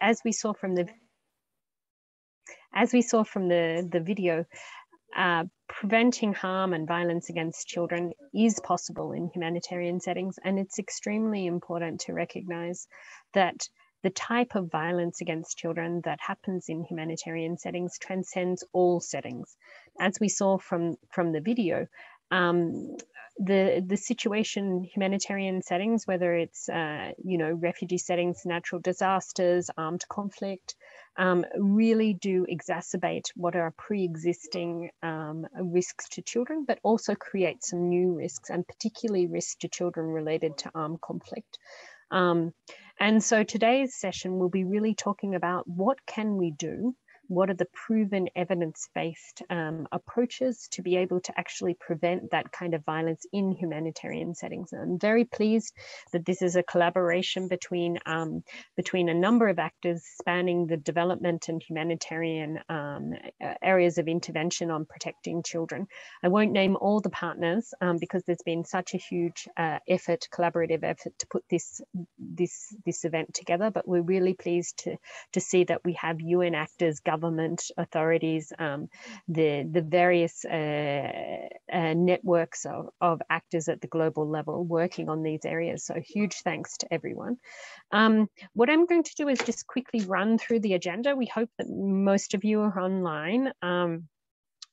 as we saw from the as we saw from the, the video, uh, preventing harm and violence against children is possible in humanitarian settings. And it's extremely important to recognize that the type of violence against children that happens in humanitarian settings transcends all settings. As we saw from, from the video, um, the the situation humanitarian settings whether it's uh, you know refugee settings natural disasters armed conflict um, really do exacerbate what are pre-existing um, risks to children but also create some new risks and particularly risks to children related to armed conflict. Um, and so today's session will be really talking about what can we do what are the proven evidence-based um, approaches to be able to actually prevent that kind of violence in humanitarian settings. And I'm very pleased that this is a collaboration between, um, between a number of actors spanning the development and humanitarian um, areas of intervention on protecting children. I won't name all the partners um, because there's been such a huge uh, effort, collaborative effort to put this, this, this event together, but we're really pleased to, to see that we have UN actors, government government authorities, um, the, the various uh, uh, networks of, of actors at the global level working on these areas. So huge thanks to everyone. Um, what I'm going to do is just quickly run through the agenda. We hope that most of you are online. Um,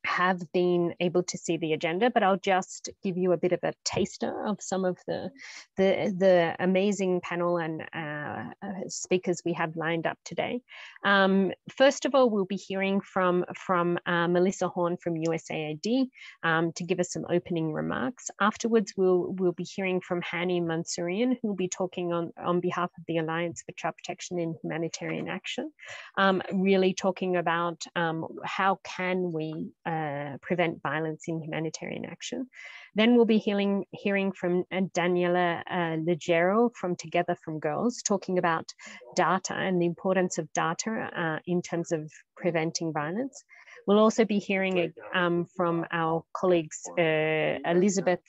have been able to see the agenda, but I'll just give you a bit of a taster of some of the the, the amazing panel and uh, uh speakers we have lined up today. Um, first of all, we'll be hearing from from uh, Melissa Horn from USAID um, to give us some opening remarks. Afterwards, we'll we'll be hearing from Hani Mansourian, who will be talking on on behalf of the Alliance for Child Protection in Humanitarian Action, um, really talking about um, how can we uh, uh, prevent violence in humanitarian action. Then we'll be hearing, hearing from uh, Daniela uh, Ligiero from Together from Girls, talking about data and the importance of data uh, in terms of preventing violence. We'll also be hearing um, from our colleagues, uh, Elizabeth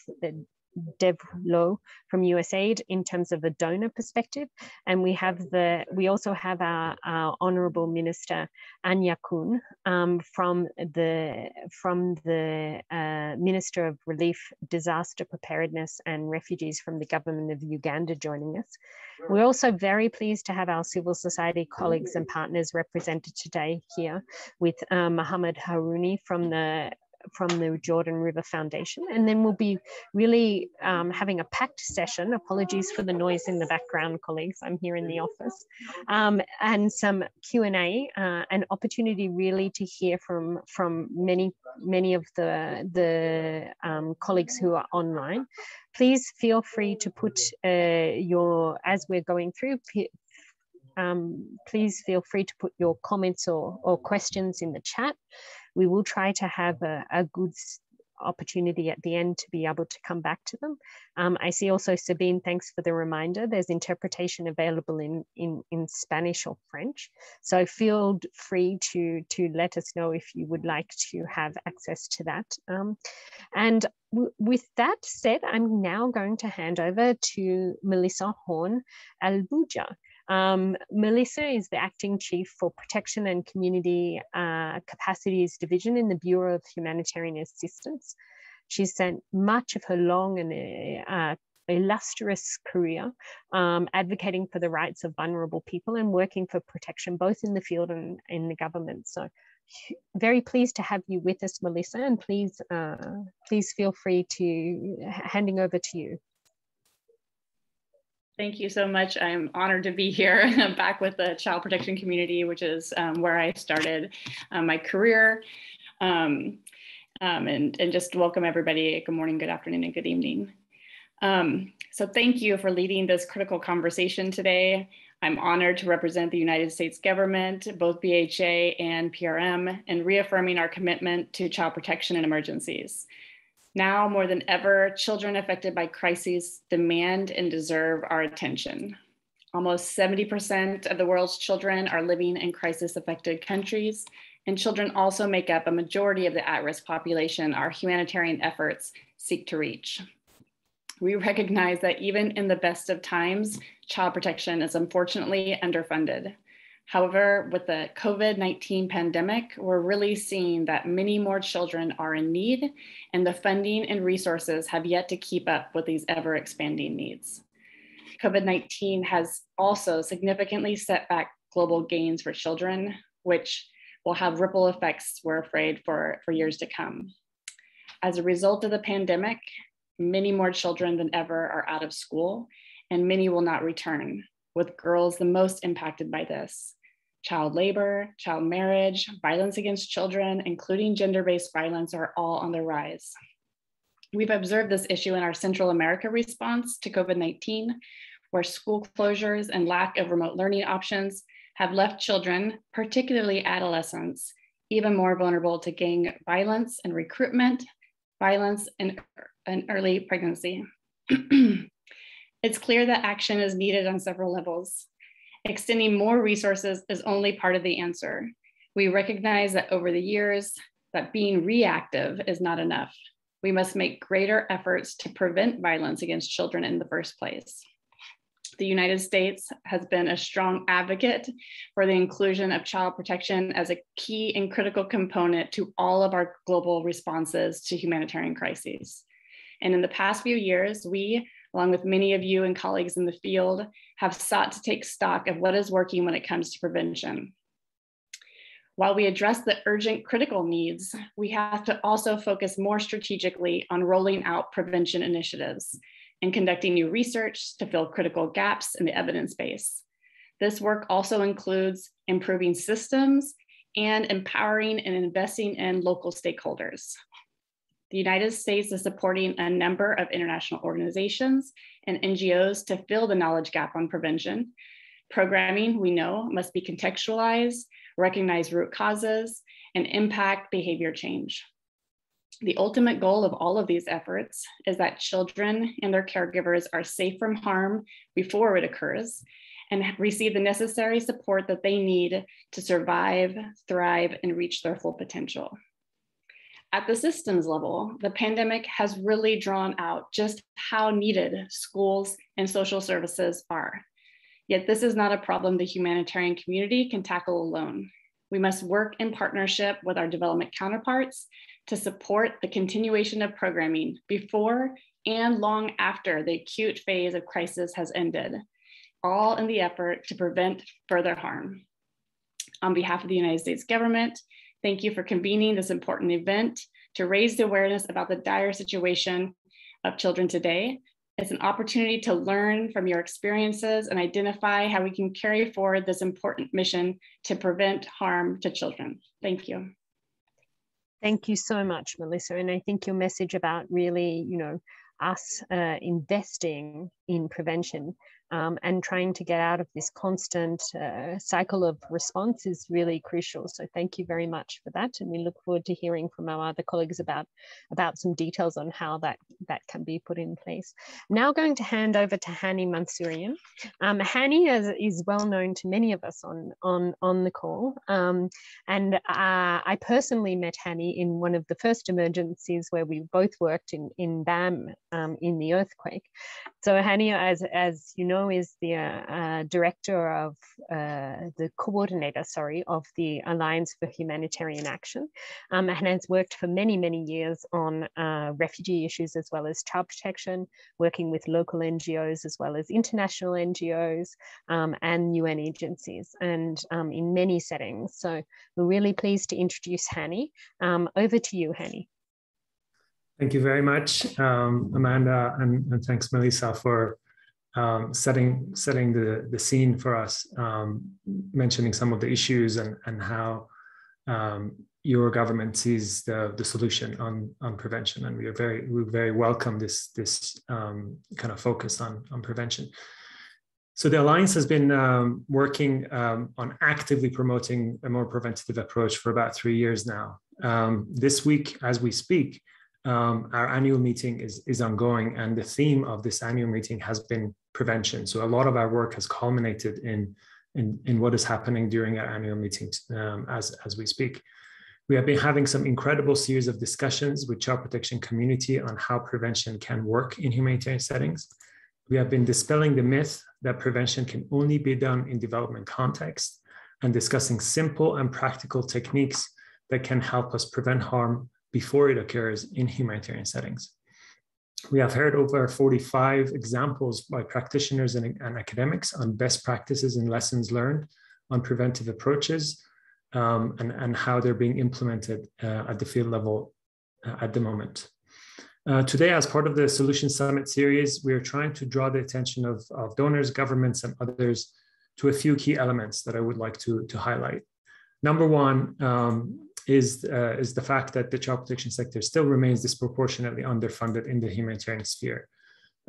Deb Lowe from USAID in terms of the donor perspective. And we have the, we also have our, our Honorable Minister Anya Kun um, from the, from the uh, Minister of Relief, Disaster Preparedness and Refugees from the government of Uganda joining us. We're also very pleased to have our civil society colleagues and partners represented today here with uh, Mohammed Harouni from the from the Jordan River Foundation. And then we'll be really um, having a packed session. Apologies for the noise in the background, colleagues. I'm here in the office. Um, and some Q&A, uh, an opportunity really to hear from, from many, many of the, the um, colleagues who are online. Please feel free to put uh, your, as we're going through, um, please feel free to put your comments or, or questions in the chat we will try to have a, a good opportunity at the end to be able to come back to them. Um, I see also Sabine, thanks for the reminder. There's interpretation available in, in, in Spanish or French. So feel free to, to let us know if you would like to have access to that. Um, and with that said, I'm now going to hand over to Melissa Horn Albuja. Um, Melissa is the acting chief for Protection and Community uh, Capacities Division in the Bureau of Humanitarian Assistance. She's spent much of her long and uh, illustrious career um, advocating for the rights of vulnerable people and working for protection both in the field and in the government. So very pleased to have you with us, Melissa, and please, uh, please feel free to handing over to you. Thank you so much. I'm honored to be here back with the child protection community, which is um, where I started um, my career. Um, um, and, and just welcome everybody. Good morning, good afternoon, and good evening. Um, so thank you for leading this critical conversation today. I'm honored to represent the United States government, both BHA and PRM, and reaffirming our commitment to child protection in emergencies. Now more than ever, children affected by crises demand and deserve our attention. Almost 70% of the world's children are living in crisis affected countries, and children also make up a majority of the at risk population our humanitarian efforts seek to reach. We recognize that even in the best of times, child protection is unfortunately underfunded. However, with the COVID 19 pandemic, we're really seeing that many more children are in need, and the funding and resources have yet to keep up with these ever expanding needs. COVID 19 has also significantly set back global gains for children, which will have ripple effects, we're afraid, for, for years to come. As a result of the pandemic, many more children than ever are out of school, and many will not return, with girls the most impacted by this. Child labor, child marriage, violence against children, including gender based violence, are all on the rise. We've observed this issue in our Central America response to COVID 19, where school closures and lack of remote learning options have left children, particularly adolescents, even more vulnerable to gang violence and recruitment, violence, and, and early pregnancy. it's clear that action is needed on several levels. Extending more resources is only part of the answer. We recognize that over the years, that being reactive is not enough. We must make greater efforts to prevent violence against children in the first place. The United States has been a strong advocate for the inclusion of child protection as a key and critical component to all of our global responses to humanitarian crises. And in the past few years, we, along with many of you and colleagues in the field, have sought to take stock of what is working when it comes to prevention. While we address the urgent critical needs, we have to also focus more strategically on rolling out prevention initiatives and conducting new research to fill critical gaps in the evidence base. This work also includes improving systems and empowering and investing in local stakeholders. The United States is supporting a number of international organizations and NGOs to fill the knowledge gap on prevention. Programming, we know, must be contextualized, recognize root causes, and impact behavior change. The ultimate goal of all of these efforts is that children and their caregivers are safe from harm before it occurs and receive the necessary support that they need to survive, thrive, and reach their full potential. At the systems level, the pandemic has really drawn out just how needed schools and social services are. Yet this is not a problem the humanitarian community can tackle alone. We must work in partnership with our development counterparts to support the continuation of programming before and long after the acute phase of crisis has ended, all in the effort to prevent further harm. On behalf of the United States government, thank you for convening this important event to raise the awareness about the dire situation of children today. It's an opportunity to learn from your experiences and identify how we can carry forward this important mission to prevent harm to children. Thank you. Thank you so much, Melissa. And I think your message about really, you know, us uh, investing in prevention um, and trying to get out of this constant uh, cycle of response is really crucial. So thank you very much for that, and we look forward to hearing from our other colleagues about about some details on how that that can be put in place. Now going to hand over to Hani Mansourian. Um, Hani is, is well known to many of us on on on the call, um, and uh, I personally met Hani in one of the first emergencies where we both worked in in BAM um, in the earthquake. So Hani, as as you know is the uh, director of uh, the coordinator, sorry, of the Alliance for Humanitarian Action, um, and has worked for many, many years on uh, refugee issues as well as child protection, working with local NGOs as well as international NGOs um, and UN agencies, and um, in many settings. So we're really pleased to introduce Hani. Um, over to you, Hani. Thank you very much, um, Amanda, and, and, thanks, Melissa, for um, setting setting the the scene for us, um, mentioning some of the issues and and how um, your government sees the the solution on on prevention, and we are very we very welcome this this um, kind of focus on on prevention. So the alliance has been um, working um, on actively promoting a more preventative approach for about three years now. this week, as we speak, um, our annual meeting is, is ongoing, and the theme of this annual meeting has been prevention. So a lot of our work has culminated in, in, in what is happening during our annual meetings um, as, as we speak. We have been having some incredible series of discussions with child protection community on how prevention can work in humanitarian settings. We have been dispelling the myth that prevention can only be done in development context and discussing simple and practical techniques that can help us prevent harm before it occurs in humanitarian settings. We have heard over 45 examples by practitioners and, and academics on best practices and lessons learned on preventive approaches um, and, and how they're being implemented uh, at the field level uh, at the moment. Uh, today, as part of the Solution Summit series, we are trying to draw the attention of, of donors, governments, and others to a few key elements that I would like to, to highlight. Number one um, is, uh, is the fact that the child protection sector still remains disproportionately underfunded in the humanitarian sphere.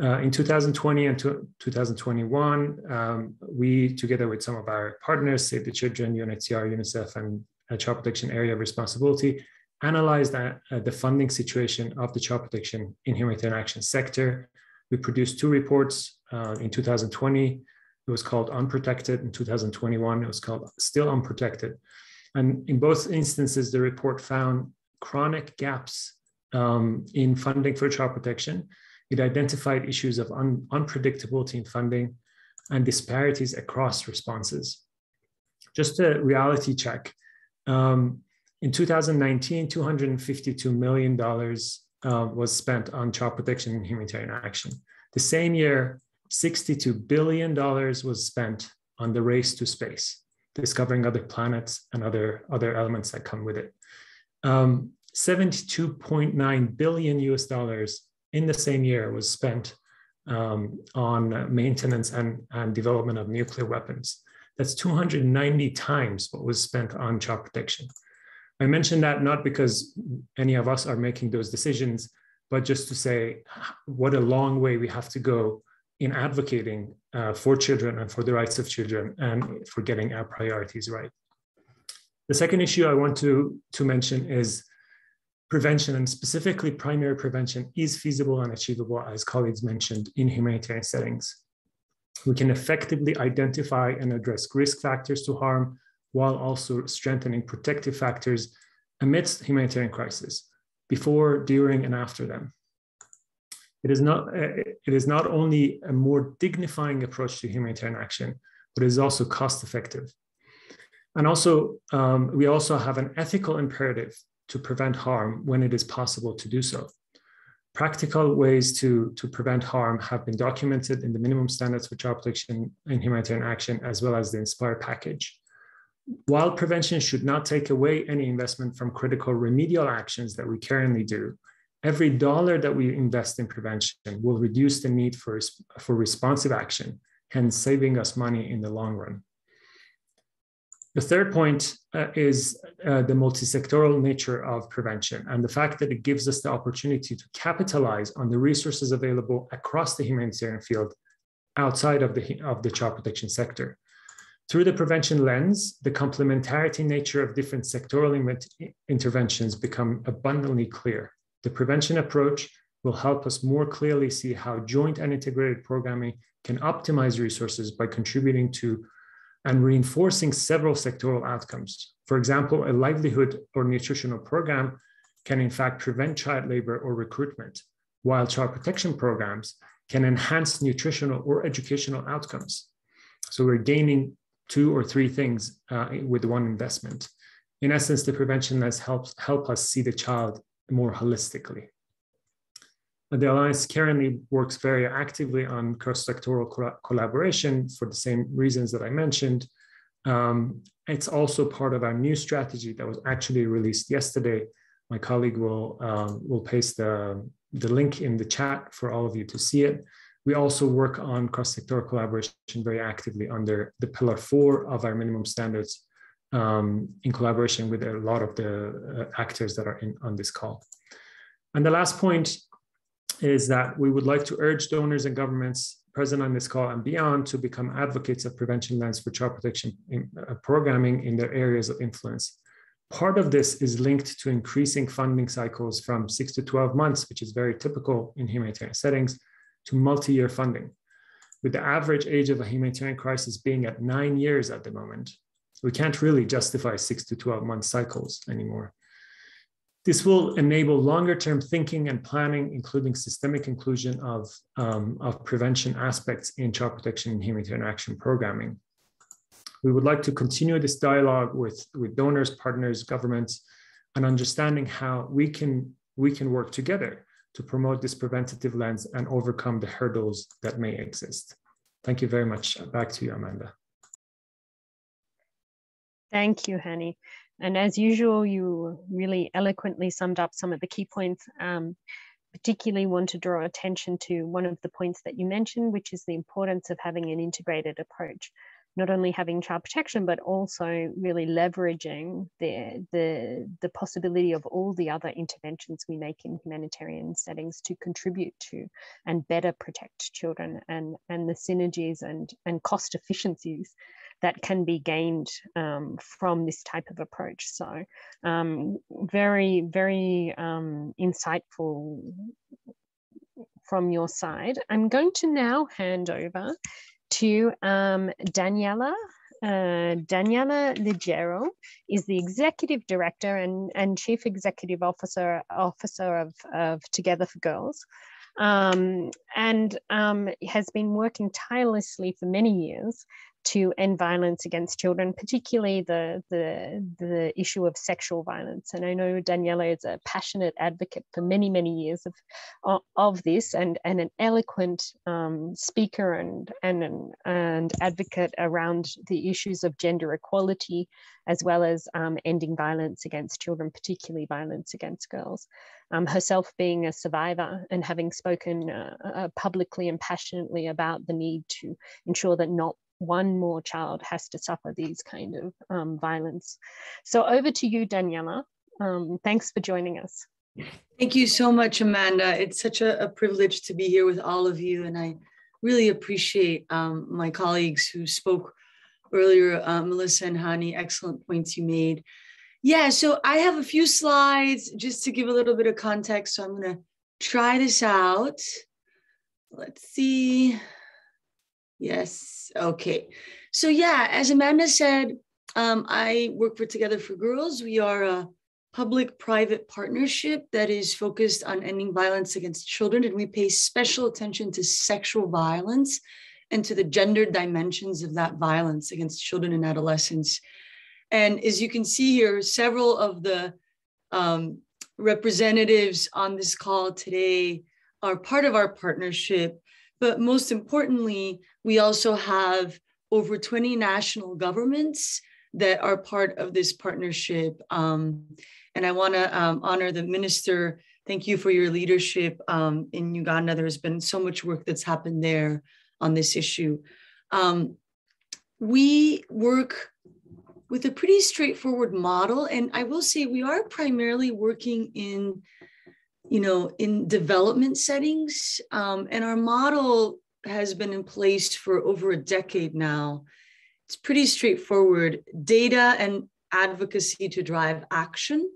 Uh, in 2020 and 2021, um, we, together with some of our partners, Save the Children, UNHCR, UNICEF, and uh, Child Protection Area of Responsibility, analyzed uh, the funding situation of the child protection in humanitarian action sector. We produced two reports uh, in 2020. It was called Unprotected. In 2021, it was called Still Unprotected. And in both instances, the report found chronic gaps um, in funding for child protection. It identified issues of un unpredictability in funding and disparities across responses. Just a reality check. Um, in 2019, $252 million uh, was spent on child protection and humanitarian action. The same year, $62 billion was spent on the race to space, discovering other planets and other, other elements that come with it. Um, 72.9 billion US dollars in the same year was spent um, on maintenance and, and development of nuclear weapons. That's 290 times what was spent on child protection. I mention that not because any of us are making those decisions, but just to say what a long way we have to go in advocating uh, for children and for the rights of children and for getting our priorities right. The second issue I want to, to mention is prevention and specifically primary prevention is feasible and achievable as colleagues mentioned in humanitarian settings. We can effectively identify and address risk factors to harm while also strengthening protective factors amidst humanitarian crisis, before, during, and after them. It is not, it is not only a more dignifying approach to humanitarian action, but it is also cost effective. And also, um, we also have an ethical imperative to prevent harm when it is possible to do so. Practical ways to, to prevent harm have been documented in the minimum standards for child protection and humanitarian action, as well as the INSPIRE package. While prevention should not take away any investment from critical remedial actions that we currently do, every dollar that we invest in prevention will reduce the need for, for responsive action, hence saving us money in the long run. The third point uh, is uh, the multi-sectoral nature of prevention and the fact that it gives us the opportunity to capitalize on the resources available across the humanitarian field outside of the, of the child protection sector. Through the prevention lens, the complementarity nature of different sectoral interventions become abundantly clear. The prevention approach will help us more clearly see how joint and integrated programming can optimize resources by contributing to and reinforcing several sectoral outcomes. For example, a livelihood or nutritional program can in fact prevent child labor or recruitment, while child protection programs can enhance nutritional or educational outcomes. So we're gaining two or three things uh, with one investment. In essence, the prevention lens helps help us see the child more holistically. The Alliance currently works very actively on cross-sectoral co collaboration for the same reasons that I mentioned. Um, it's also part of our new strategy that was actually released yesterday. My colleague will, um, will paste the, the link in the chat for all of you to see it. We also work on cross-sectoral collaboration very actively under the pillar four of our minimum standards um, in collaboration with a lot of the uh, actors that are in, on this call. And the last point is that we would like to urge donors and governments present on this call and beyond to become advocates of prevention lens for child protection in, uh, programming in their areas of influence. Part of this is linked to increasing funding cycles from six to 12 months, which is very typical in humanitarian settings, to multi-year funding. With the average age of a humanitarian crisis being at nine years at the moment, we can't really justify six to 12 month cycles anymore. This will enable longer term thinking and planning, including systemic inclusion of, um, of prevention aspects in child protection and humanitarian action programming. We would like to continue this dialogue with, with donors, partners, governments, and understanding how we can, we can work together to promote this preventative lens and overcome the hurdles that may exist. Thank you very much. Back to you, Amanda. Thank you, Hani. And as usual, you really eloquently summed up some of the key points. Um, particularly want to draw attention to one of the points that you mentioned, which is the importance of having an integrated approach not only having child protection, but also really leveraging the, the, the possibility of all the other interventions we make in humanitarian settings to contribute to and better protect children and, and the synergies and, and cost efficiencies that can be gained um, from this type of approach. So um, very, very um, insightful from your side. I'm going to now hand over to um, Daniela. Uh, Daniela Ligiero is the executive director and, and chief executive officer officer of, of Together for Girls, um, and um, has been working tirelessly for many years to end violence against children, particularly the, the, the issue of sexual violence. And I know Daniela is a passionate advocate for many, many years of, of this and, and an eloquent um, speaker and, and, and advocate around the issues of gender equality, as well as um, ending violence against children, particularly violence against girls. Um, herself being a survivor and having spoken uh, uh, publicly and passionately about the need to ensure that not one more child has to suffer these kind of um, violence. So over to you, Daniela. Um, thanks for joining us. Thank you so much, Amanda. It's such a, a, privilege to be here with all of you. And I really appreciate um, my colleagues who spoke earlier, uh, Melissa and Hani, excellent points you made. Yeah, so I have a few slides just to give a little bit of context. So I'm going to try this out. Let's see. Yes. Okay. So yeah, as Amanda said, um, I work for Together for Girls. We are a public-private partnership that is focused on ending violence against children, and we pay special attention to sexual violence and to the gender dimensions of that violence against children and adolescents. And as you can see here, several of the um, representatives on this call today are part of our partnership. But most importantly, we also have over 20 national governments that are part of this partnership. Um, and I want to um, honor the minister. Thank you for your leadership um, in Uganda. There's been so much work that's happened there on this issue. Um, we work with a pretty straightforward model. And I will say we are primarily working in you know, in development settings. Um, and our model has been in place for over a decade now. It's pretty straightforward data and advocacy to drive action.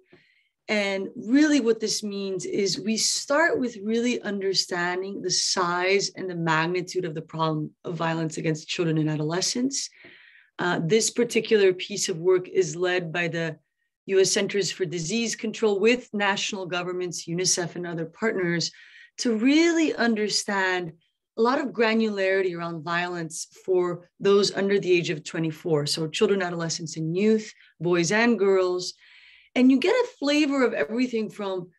And really, what this means is we start with really understanding the size and the magnitude of the problem of violence against children and adolescents. Uh, this particular piece of work is led by the US Centers for Disease Control with national governments, UNICEF, and other partners to really understand a lot of granularity around violence for those under the age of 24. So, children, adolescents, and youth, boys and girls. And you get a flavor of everything from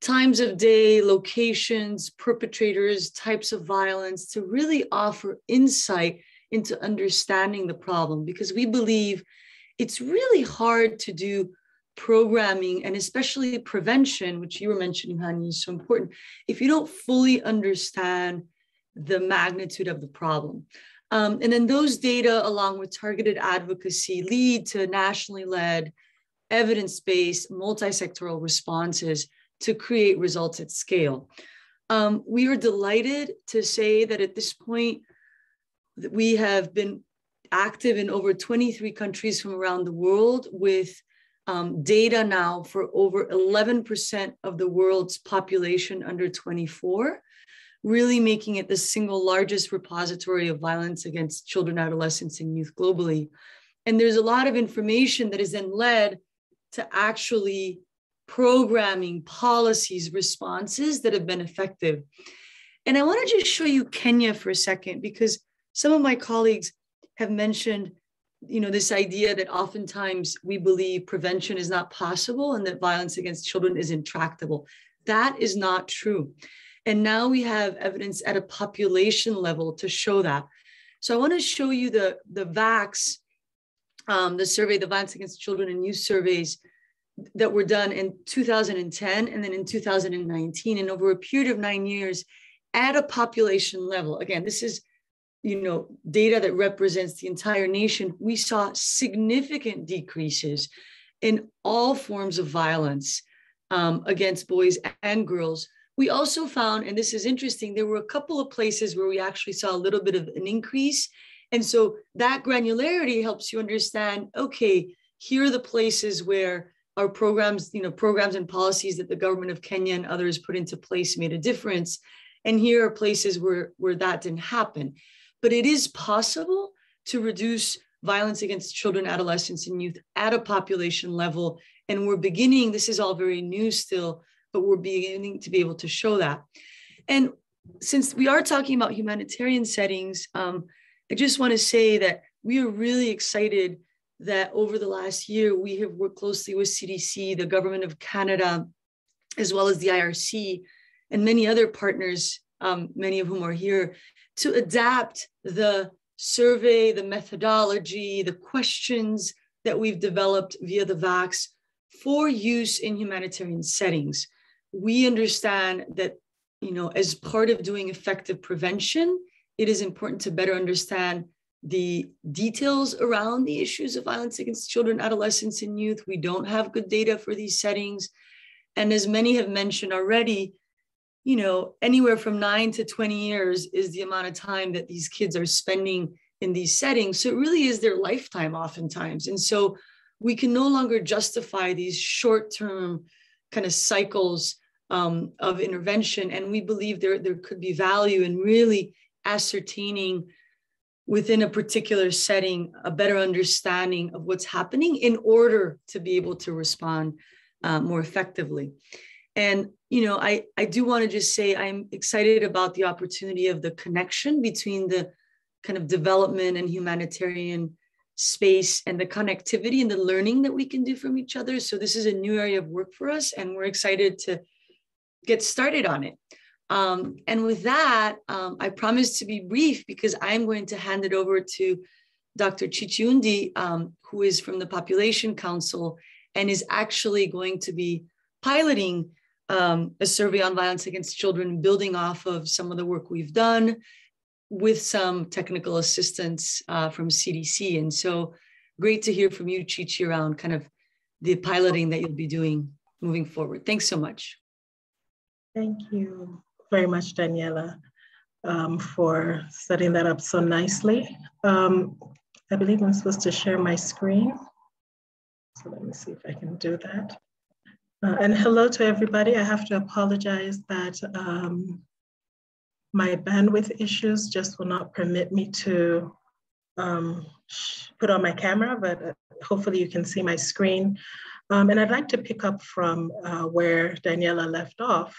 times of day, locations, perpetrators, types of violence to really offer insight into understanding the problem because we believe it's really hard to do programming and especially prevention, which you were mentioning, Hani, is so important, if you don't fully understand the magnitude of the problem. Um, and then those data, along with targeted advocacy, lead to nationally led, evidence based, multi sectoral responses to create results at scale. Um, we are delighted to say that at this point, we have been active in over 23 countries from around the world with um, data now for over 11% of the world's population under 24, really making it the single largest repository of violence against children, adolescents, and youth globally. And there's a lot of information that is then led to actually programming policies, responses that have been effective. And I want to just show you Kenya for a second because some of my colleagues have mentioned you know, this idea that oftentimes we believe prevention is not possible and that violence against children is intractable. That is not true. And now we have evidence at a population level to show that. So I want to show you the, the VACS um, the survey, the Violence Against Children and Youth surveys that were done in 2010 and then in 2019. And over a period of nine years at a population level, again, this is you know data that represents the entire nation we saw significant decreases in all forms of violence um, against boys and girls. We also found and this is interesting there were a couple of places where we actually saw a little bit of an increase. And so that granularity helps you understand okay here are the places where our programs you know programs and policies that the government of kenya and others put into place made a difference. And here are places where where that didn't happen but it is possible to reduce violence against children, adolescents, and youth at a population level. And we're beginning, this is all very new still, but we're beginning to be able to show that. And since we are talking about humanitarian settings, um, I just want to say that we are really excited that over the last year, we have worked closely with CDC, the government of Canada, as well as the IRC, and many other partners, um, many of whom are here, to adapt the survey, the methodology, the questions that we've developed via the VACS for use in humanitarian settings. We understand that, you know, as part of doing effective prevention, it is important to better understand the details around the issues of violence against children, adolescents, and youth. We don't have good data for these settings. And as many have mentioned already, you know, anywhere from nine to 20 years is the amount of time that these kids are spending in these settings. So it really is their lifetime oftentimes. And so we can no longer justify these short term kind of cycles um, of intervention. And we believe there, there could be value in really ascertaining within a particular setting a better understanding of what's happening in order to be able to respond uh, more effectively. And you know, I I do want to just say I'm excited about the opportunity of the connection between the kind of development and humanitarian space and the connectivity and the learning that we can do from each other. So this is a new area of work for us, and we're excited to get started on it. Um, and with that, um, I promise to be brief because I'm going to hand it over to Dr. Chi-Chi Undie, um, who is from the Population Council and is actually going to be piloting um, a survey on violence against children, building off of some of the work we've done with some technical assistance uh, from CDC. And so great to hear from you, Chichi, around kind of the piloting that you'll be doing moving forward. Thanks so much. Thank you very much, Daniela, um, for setting that up so nicely. Um, I believe I'm supposed to share my screen. So let me see if I can do that. Uh, and hello to everybody. I have to apologize that um, my bandwidth issues just will not permit me to um, put on my camera, but uh, hopefully you can see my screen. Um, and I'd like to pick up from uh, where Daniela left off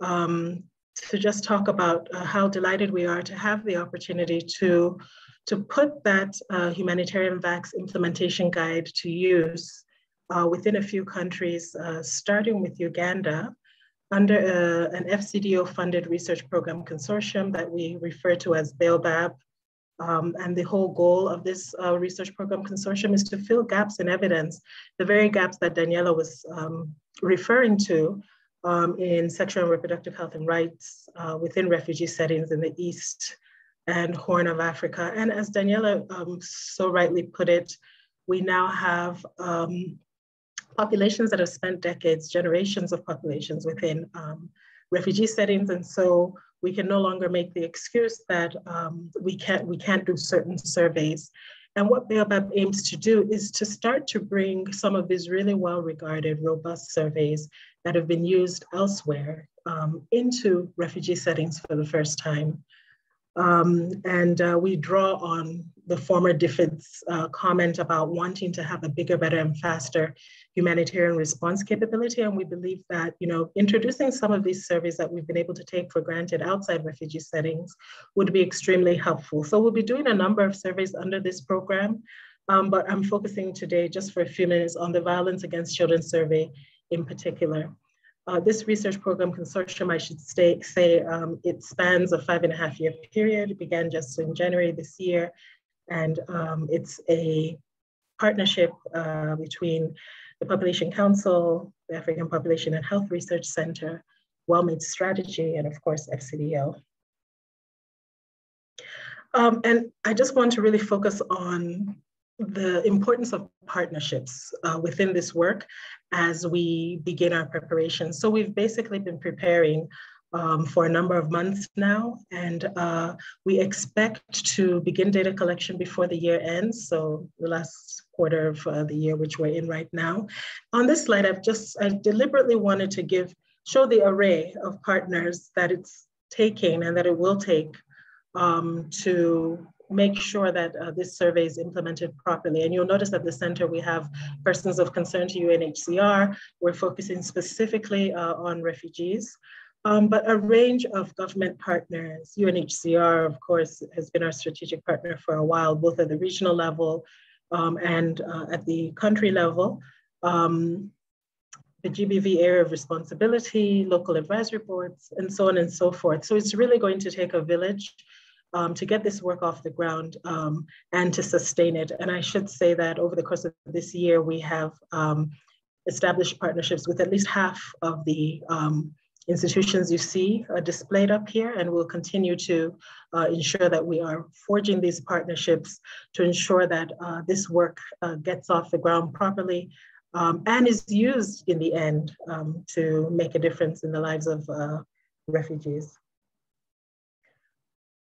um, to just talk about uh, how delighted we are to have the opportunity to, to put that uh, humanitarian VACS implementation guide to use uh, within a few countries, uh, starting with Uganda, under uh, an FCDO funded research program consortium that we refer to as BAOBAB. Um, and the whole goal of this uh, research program consortium is to fill gaps in evidence, the very gaps that Daniela was um, referring to um, in sexual and reproductive health and rights uh, within refugee settings in the East and Horn of Africa. And as Daniela um, so rightly put it, we now have um, populations that have spent decades, generations of populations within um, refugee settings. And so we can no longer make the excuse that um, we, can't, we can't do certain surveys. And what Baobab aims to do is to start to bring some of these really well-regarded, robust surveys that have been used elsewhere um, into refugee settings for the first time. Um, and uh, we draw on the former DFID's uh, comment about wanting to have a bigger, better, and faster humanitarian response capability. And we believe that, you know, introducing some of these surveys that we've been able to take for granted outside refugee settings would be extremely helpful. So we'll be doing a number of surveys under this program. Um, but I'm focusing today just for a few minutes on the Violence Against Children survey in particular. Uh, this research program consortium, I should stay, say, um, it spans a five and a half year period. It began just in January this year, and um, it's a partnership uh, between the Population Council, the African Population and Health Research Center, WellMaid Strategy, and of course, FCDO. Um, and I just want to really focus on the importance of partnerships uh, within this work as we begin our preparation. So we've basically been preparing um, for a number of months now, and uh, we expect to begin data collection before the year ends, so the last quarter of uh, the year, which we're in right now. On this slide, I've just, I deliberately wanted to give, show the array of partners that it's taking and that it will take um, to make sure that uh, this survey is implemented properly. And you'll notice at the center we have persons of concern to UNHCR. We're focusing specifically uh, on refugees. Um, but a range of government partners. UNHCR, of course, has been our strategic partner for a while, both at the regional level um, and uh, at the country level. Um, the GBV area of responsibility, local advisory boards, and so on and so forth. So it's really going to take a village um, to get this work off the ground um, and to sustain it. And I should say that over the course of this year, we have um, established partnerships with at least half of the um, institutions you see uh, displayed up here, and we'll continue to uh, ensure that we are forging these partnerships to ensure that uh, this work uh, gets off the ground properly um, and is used in the end um, to make a difference in the lives of uh, refugees.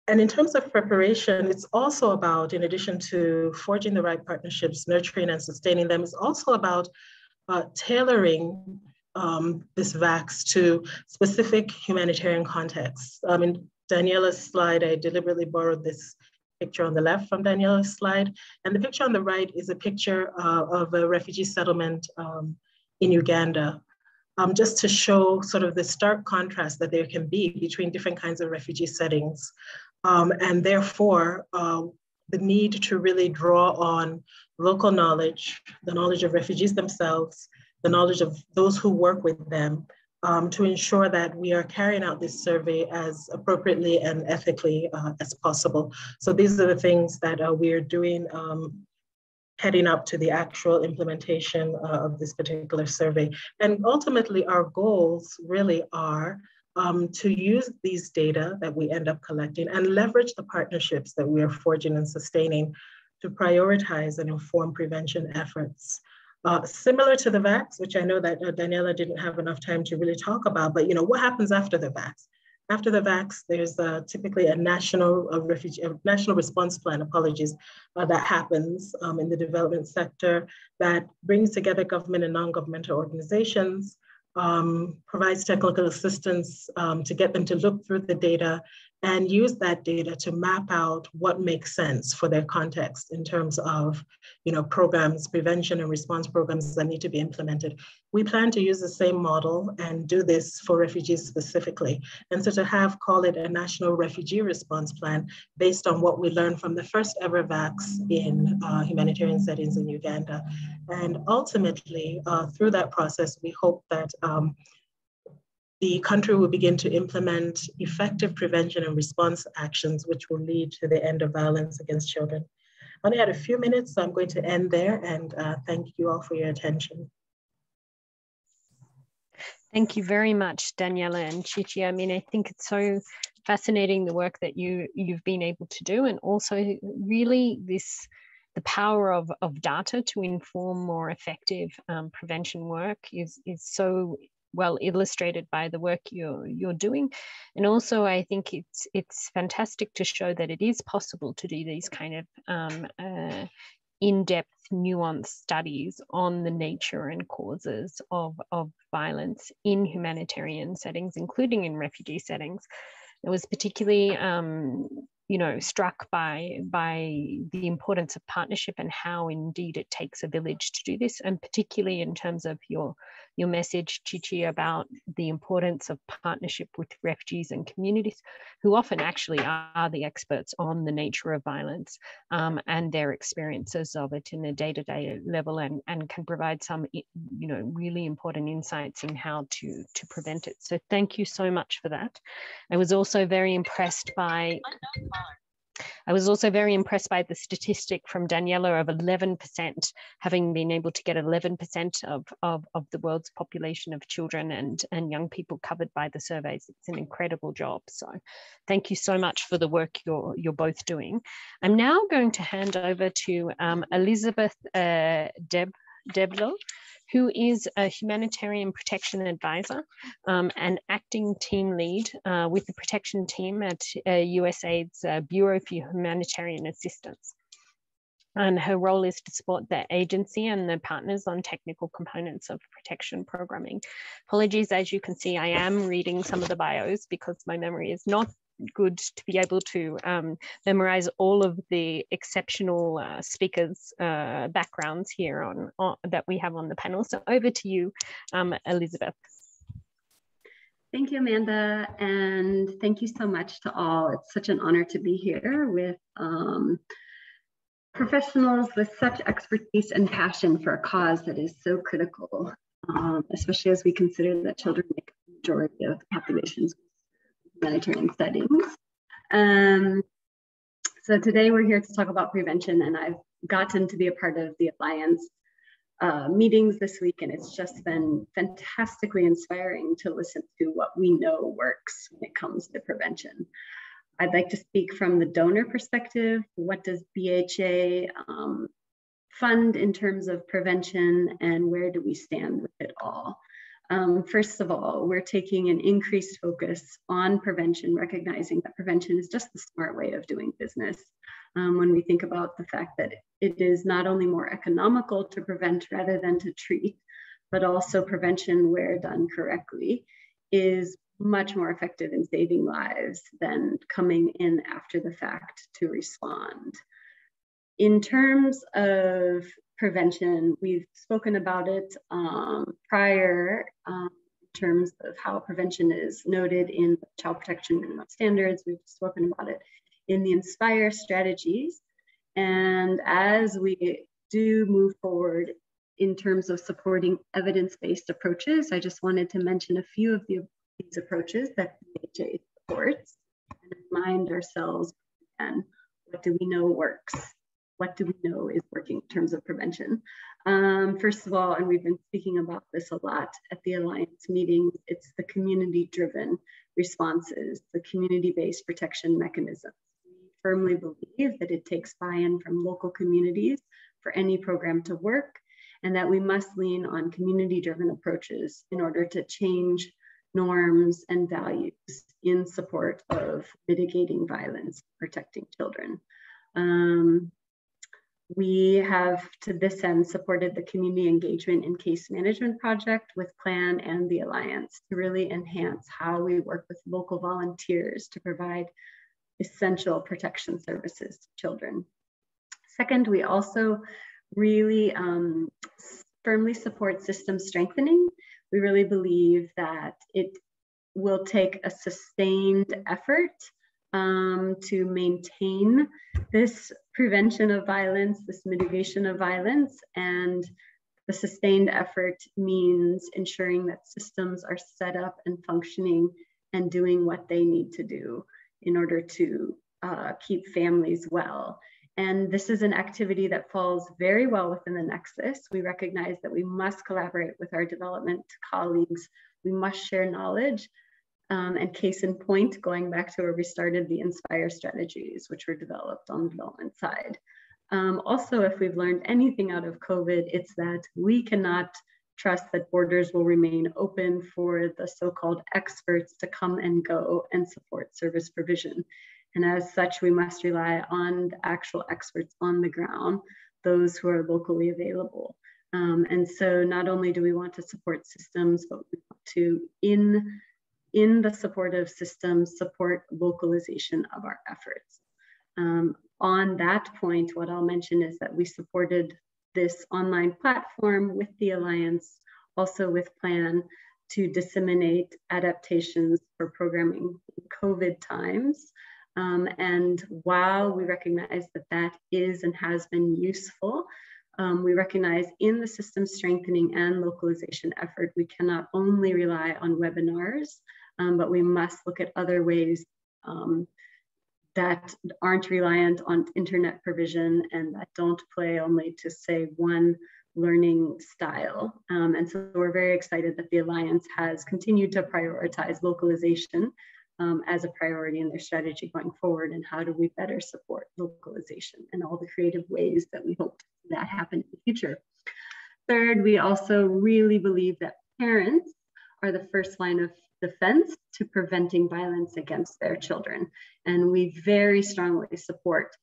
And in terms of preparation, it's also about, in addition to forging the right partnerships, nurturing and sustaining them, it's also about uh, tailoring um, this VACS to specific humanitarian contexts. Um, in Daniela's slide, I deliberately borrowed this picture on the left from Daniela's slide. And the picture on the right is a picture uh, of a refugee settlement um, in Uganda, um, just to show sort of the stark contrast that there can be between different kinds of refugee settings. Um, and therefore, uh, the need to really draw on local knowledge, the knowledge of refugees themselves, the knowledge of those who work with them, um, to ensure that we are carrying out this survey as appropriately and ethically uh, as possible. So these are the things that uh, we are doing um, heading up to the actual implementation uh, of this particular survey. And ultimately our goals really are um, to use these data that we end up collecting and leverage the partnerships that we are forging and sustaining to prioritize and inform prevention efforts. Uh, similar to the VACS, which I know that uh, Daniela didn't have enough time to really talk about, but you know, what happens after the VACS? After the VACS, there's uh, typically a national a refugee, a national response plan, apologies, uh, that happens um, in the development sector that brings together government and non-governmental organizations, um, provides technical assistance um, to get them to look through the data and use that data to map out what makes sense for their context in terms of you know, programs, prevention and response programs that need to be implemented. We plan to use the same model and do this for refugees specifically. And so to have, call it a national refugee response plan based on what we learned from the first ever VACS in uh, humanitarian settings in Uganda. And ultimately, uh, through that process, we hope that um, the country will begin to implement effective prevention and response actions, which will lead to the end of violence against children. I only had a few minutes, so I'm going to end there and uh, thank you all for your attention. Thank you very much, Daniela and Chichi. I mean, I think it's so fascinating the work that you you've been able to do, and also really this the power of, of data to inform more effective um, prevention work is is so well illustrated by the work you're you're doing. And also i think it's it's fantastic to show that it is possible to do these kind of um, uh, in-depth nuanced studies on the nature and causes of, of violence in humanitarian settings including in refugee settings. It was particularly um, you know struck by by the importance of partnership and how indeed it takes a village to do this and particularly in terms of your your message chichi about the importance of partnership with refugees and communities who often actually are the experts on the nature of violence um, and their experiences of it in a day-to-day level and and can provide some you know really important insights in how to to prevent it. So thank you so much for that. I was also very impressed by I was also very impressed by the statistic from Daniela of 11% having been able to get 11% of, of, of the world's population of children and, and young people covered by the surveys. It's an incredible job. So thank you so much for the work you're, you're both doing. I'm now going to hand over to um, Elizabeth uh, Deb, Deblo, who is a humanitarian protection advisor um, and acting team lead uh, with the protection team at uh, USAID's uh, Bureau for Humanitarian Assistance. And her role is to support the agency and the partners on technical components of protection programming. Apologies, as you can see, I am reading some of the bios because my memory is not good to be able to um, memorize all of the exceptional uh, speakers' uh, backgrounds here on, on, that we have on the panel. So over to you, um, Elizabeth. Thank you, Amanda, and thank you so much to all. It's such an honor to be here with um, professionals with such expertise and passion for a cause that is so critical, um, especially as we consider that children make the majority of the population's humanitarian settings. Um, so today we're here to talk about prevention and I've gotten to be a part of the Alliance uh, meetings this week and it's just been fantastically inspiring to listen to what we know works when it comes to prevention. I'd like to speak from the donor perspective. What does BHA um, fund in terms of prevention and where do we stand with it all? Um, first of all, we're taking an increased focus on prevention, recognizing that prevention is just the smart way of doing business. Um, when we think about the fact that it is not only more economical to prevent rather than to treat, but also prevention, where done correctly, is much more effective in saving lives than coming in after the fact to respond. In terms of prevention. We've spoken about it um, prior um, in terms of how prevention is noted in child protection minimum standards. We've spoken about it in the INSPIRE strategies. And as we do move forward in terms of supporting evidence-based approaches, I just wanted to mention a few of the, these approaches that BHA supports and remind ourselves, and what do we know works? What do we know is working in terms of prevention? Um, first of all, and we've been speaking about this a lot at the Alliance meetings, it's the community-driven responses, the community-based protection mechanisms. We firmly believe that it takes buy-in from local communities for any program to work, and that we must lean on community-driven approaches in order to change norms and values in support of mitigating violence, protecting children. Um, we have, to this end, supported the Community Engagement and Case Management Project with PLAN and the Alliance to really enhance how we work with local volunteers to provide essential protection services to children. Second, we also really um, firmly support system strengthening. We really believe that it will take a sustained effort um, to maintain this prevention of violence, this mitigation of violence, and the sustained effort means ensuring that systems are set up and functioning and doing what they need to do in order to uh, keep families well. And this is an activity that falls very well within the Nexus. We recognize that we must collaborate with our development colleagues. We must share knowledge, um, and case in point, going back to where we started the Inspire strategies, which were developed on the development side. Um, also, if we've learned anything out of COVID, it's that we cannot trust that borders will remain open for the so-called experts to come and go and support service provision. And as such, we must rely on the actual experts on the ground, those who are locally available. Um, and so not only do we want to support systems, but we want to, in in the supportive system support localization of our efforts. Um, on that point, what I'll mention is that we supported this online platform with the Alliance, also with Plan to disseminate adaptations for programming in COVID times. Um, and while we recognize that that is and has been useful, um, we recognize in the system strengthening and localization effort, we cannot only rely on webinars, um, but we must look at other ways um, that aren't reliant on internet provision and that don't play only to say one learning style. Um, and so we're very excited that the Alliance has continued to prioritize localization um, as a priority in their strategy going forward and how do we better support localization and all the creative ways that we hope that happen in the future. Third, we also really believe that parents are the first line of defense to preventing violence against their children. And we very strongly support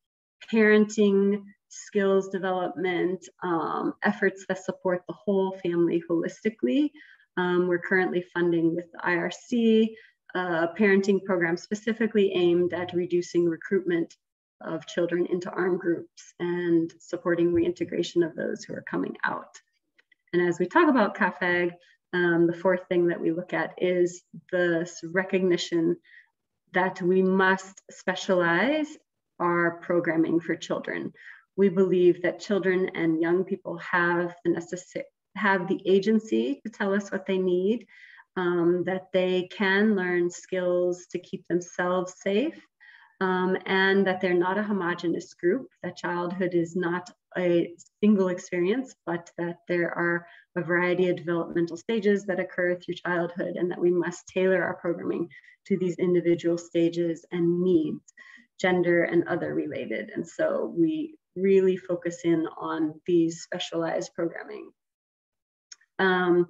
parenting, skills development, um, efforts that support the whole family holistically. Um, we're currently funding with the IRC a parenting program specifically aimed at reducing recruitment of children into armed groups and supporting reintegration of those who are coming out. And as we talk about CAAFAG, um, the fourth thing that we look at is the recognition that we must specialize our programming for children. We believe that children and young people have the necessary have the agency to tell us what they need, um, that they can learn skills to keep themselves safe, um, and that they're not a homogenous group, that childhood is not a single experience, but that there are a variety of developmental stages that occur through childhood and that we must tailor our programming to these individual stages and needs, gender and other related. And so we really focus in on these specialized programming. Um,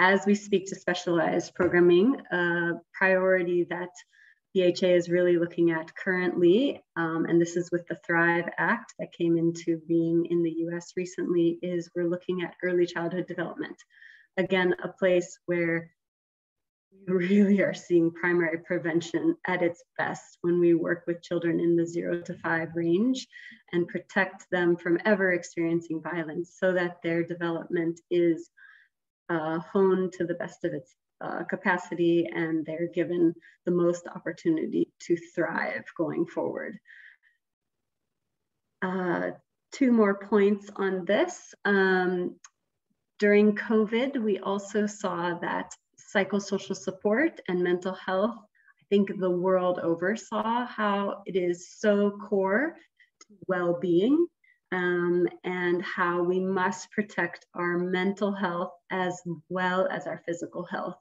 as we speak to specialized programming, a priority that BHA is really looking at currently, um, and this is with the Thrive Act that came into being in the US recently, is we're looking at early childhood development. Again, a place where we really are seeing primary prevention at its best when we work with children in the zero to five range and protect them from ever experiencing violence so that their development is uh, honed to the best of its uh, capacity and they're given the most opportunity to thrive going forward. Uh, two more points on this. Um, during COVID, we also saw that psychosocial support and mental health, I think the world over saw how it is so core to well-being um, and how we must protect our mental health as well as our physical health.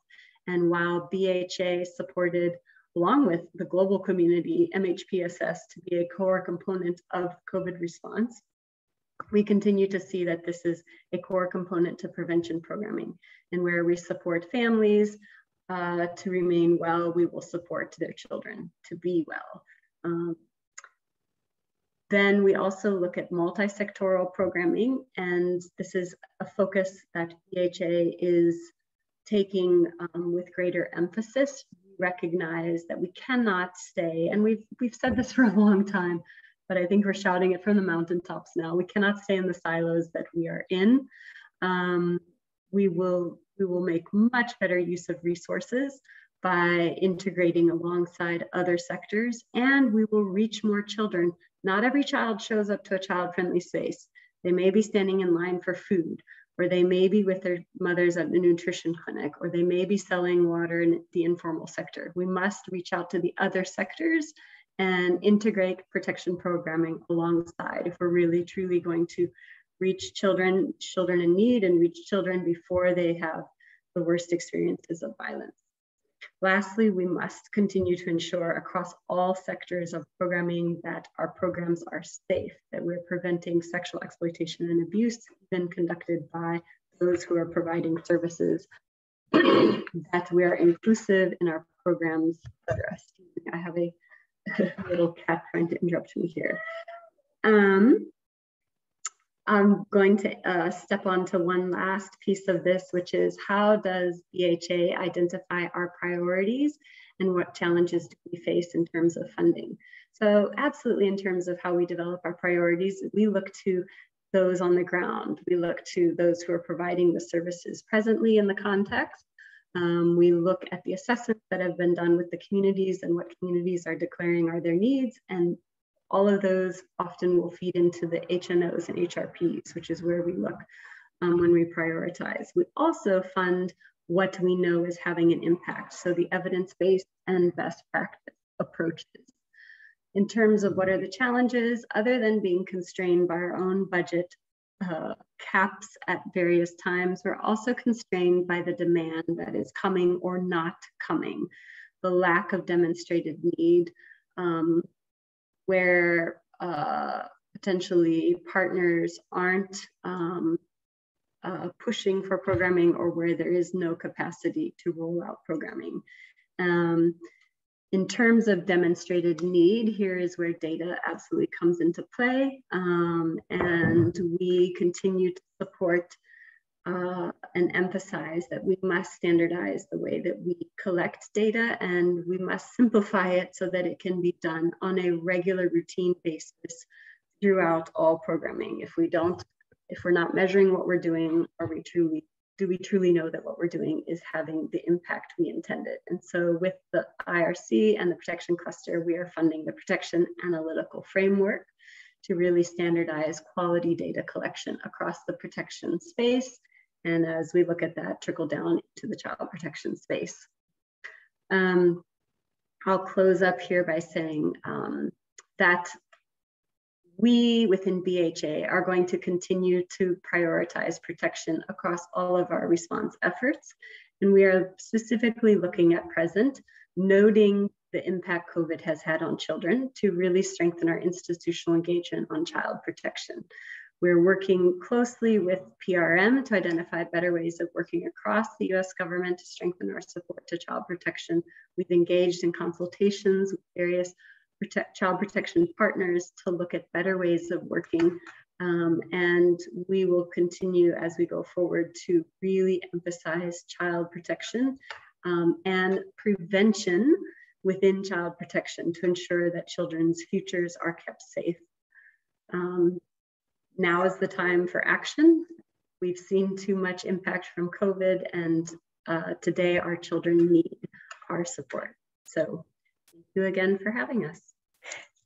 And while BHA supported, along with the global community, MHPSS to be a core component of COVID response, we continue to see that this is a core component to prevention programming. And where we support families uh, to remain well, we will support their children to be well. Um, then we also look at multi-sectoral programming, and this is a focus that BHA is taking um, with greater emphasis. Recognize that we cannot stay, and we've we've said this for a long time, but I think we're shouting it from the mountaintops now. We cannot stay in the silos that we are in. Um, we will we will make much better use of resources by integrating alongside other sectors, and we will reach more children not every child shows up to a child friendly space. They may be standing in line for food, or they may be with their mothers at the nutrition clinic, or they may be selling water in the informal sector. We must reach out to the other sectors and integrate protection programming alongside if we're really truly going to reach children, children in need and reach children before they have the worst experiences of violence. Lastly, we must continue to ensure across all sectors of programming that our programs are safe, that we're preventing sexual exploitation and abuse been conducted by those who are providing services, that we are inclusive in our programs. I have a little cat trying to interrupt me here. Um, I'm going to uh, step on to one last piece of this, which is how does BHA identify our priorities and what challenges do we face in terms of funding? So absolutely in terms of how we develop our priorities, we look to those on the ground. We look to those who are providing the services presently in the context. Um, we look at the assessments that have been done with the communities and what communities are declaring are their needs. And all of those often will feed into the HNOs and HRPs, which is where we look um, when we prioritize. We also fund what we know is having an impact. So the evidence-based and best practice approaches. In terms of what are the challenges, other than being constrained by our own budget uh, caps at various times, we're also constrained by the demand that is coming or not coming, the lack of demonstrated need, um, where uh, potentially partners aren't um, uh, pushing for programming or where there is no capacity to roll out programming. Um, in terms of demonstrated need, here is where data absolutely comes into play. Um, and we continue to support uh, and emphasize that we must standardize the way that we collect data and we must simplify it so that it can be done on a regular routine basis throughout all programming. If we don't if we're not measuring what we're doing, are we truly do we truly know that what we're doing is having the impact we intended? And so with the IRC and the protection cluster, we are funding the protection analytical framework to really standardize quality data collection across the protection space. And as we look at that, trickle down to the child protection space. Um, I'll close up here by saying um, that we within BHA are going to continue to prioritize protection across all of our response efforts. And we are specifically looking at present, noting the impact COVID has had on children to really strengthen our institutional engagement on child protection. We're working closely with PRM to identify better ways of working across the US government to strengthen our support to child protection. We've engaged in consultations with various child protection partners to look at better ways of working. Um, and we will continue as we go forward to really emphasize child protection um, and prevention within child protection to ensure that children's futures are kept safe. Um, now is the time for action. We've seen too much impact from COVID and uh, today our children need our support. So thank you again for having us.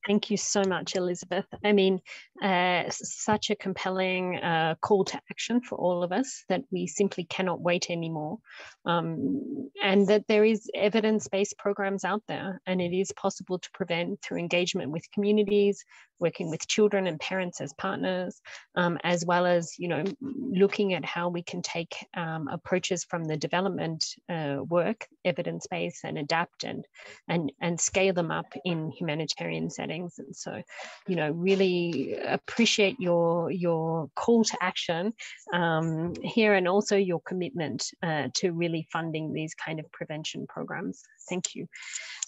Thank you so much, Elizabeth. I mean, uh, such a compelling uh, call to action for all of us that we simply cannot wait anymore. Um, and that there is evidence based programs out there, and it is possible to prevent through engagement with communities, working with children and parents as partners, um, as well as you know looking at how we can take um, approaches from the development uh, work, evidence based, and adapt and and and scale them up in humanitarian settings. And so, you know, really appreciate your your call to action um, here, and also your commitment uh, to really funding these kind of prevention programs. Thank you.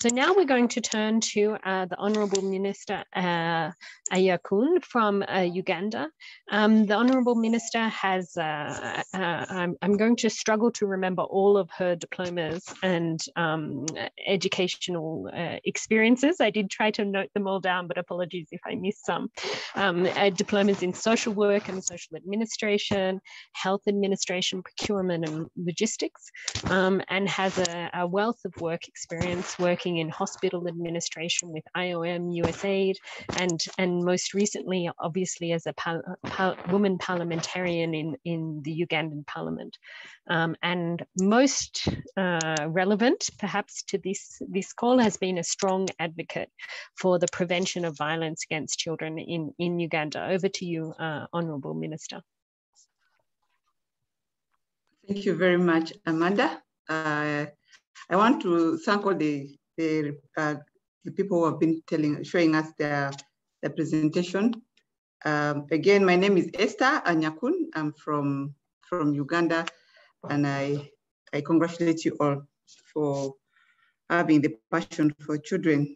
So now we're going to turn to uh, the Honourable Minister uh, Anyakun from uh, Uganda. Um, the Honourable Minister has, uh, uh, I'm, I'm, going to struggle to remember all of her diplomas and um, educational uh, experiences. I did try to note them all down, but apologies if I missed some. Um, diplomas in social work and social administration, health administration, procurement and logistics, um, and has a, a wealth of work experience working in hospital administration with IOM, USAID, and, and most recently, obviously, as a par par woman parliamentarian in, in the Ugandan parliament. Um, and most uh, relevant, perhaps, to this, this call has been a strong advocate for the prevention of violence against children in, in Uganda. Over to you, uh, Honourable Minister. Thank you very much, Amanda. Uh, I want to thank all the, the, uh, the people who have been telling, showing us their, their presentation. Um, again, my name is Esther Anyakun. I'm from, from Uganda, and I, I congratulate you all for having the passion for children.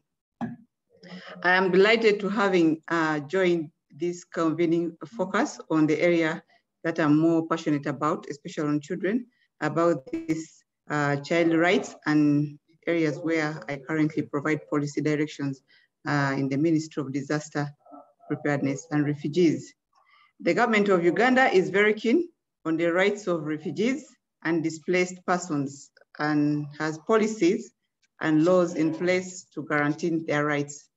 I am delighted to having uh, joined this convening focus on the area that I'm more passionate about, especially on children, about this uh, child rights and areas where I currently provide policy directions uh, in the Ministry of Disaster Preparedness and Refugees. The government of Uganda is very keen on the rights of refugees and displaced persons and has policies and laws in place to guarantee their rights.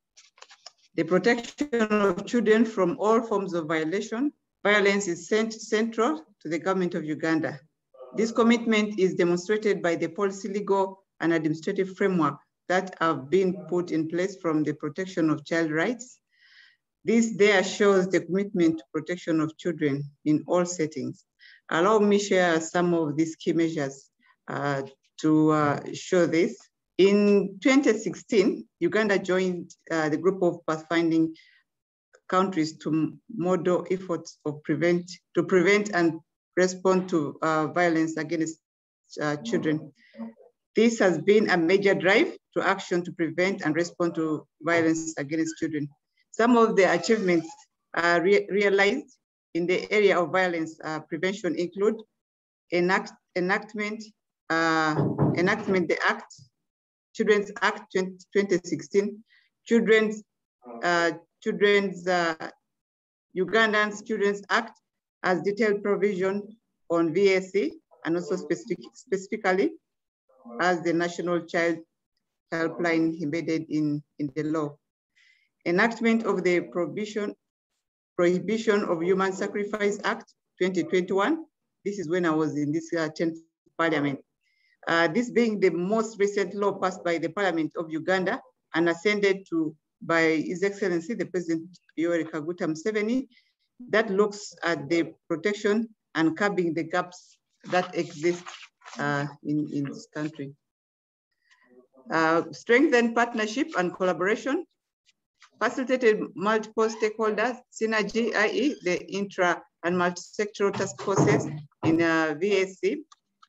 The protection of children from all forms of violation, violence is central to the government of Uganda. This commitment is demonstrated by the policy, legal, and administrative framework that have been put in place from the protection of child rights. This there shows the commitment to protection of children in all settings. Allow me share some of these key measures uh, to uh, show this. In 2016, Uganda joined uh, the group of pathfinding countries to model efforts of prevent, to prevent and respond to uh, violence against uh, children. This has been a major drive to action to prevent and respond to violence against children. Some of the achievements uh, re realized in the area of violence uh, prevention include enact enactment, uh, enactment the Act, Children's Act 20, 2016, Children's, uh, Children's Ugandan's Children's Act as detailed provision on VAC and also specific, specifically as the National Child Helpline embedded in, in the law. Enactment of the Prohibition, Prohibition of Human Sacrifice Act 2021. This is when I was in this uh, 10th parliament. Uh, this being the most recent law passed by the Parliament of Uganda and ascended to by His Excellency, the President Yoweri Kaguta Museveni, that looks at the protection and curbing the gaps that exist uh, in, in this country. Uh, strengthen partnership and collaboration, facilitated multiple stakeholders, synergy, i.e. the intra and multi-sectoral task forces in uh, VAC.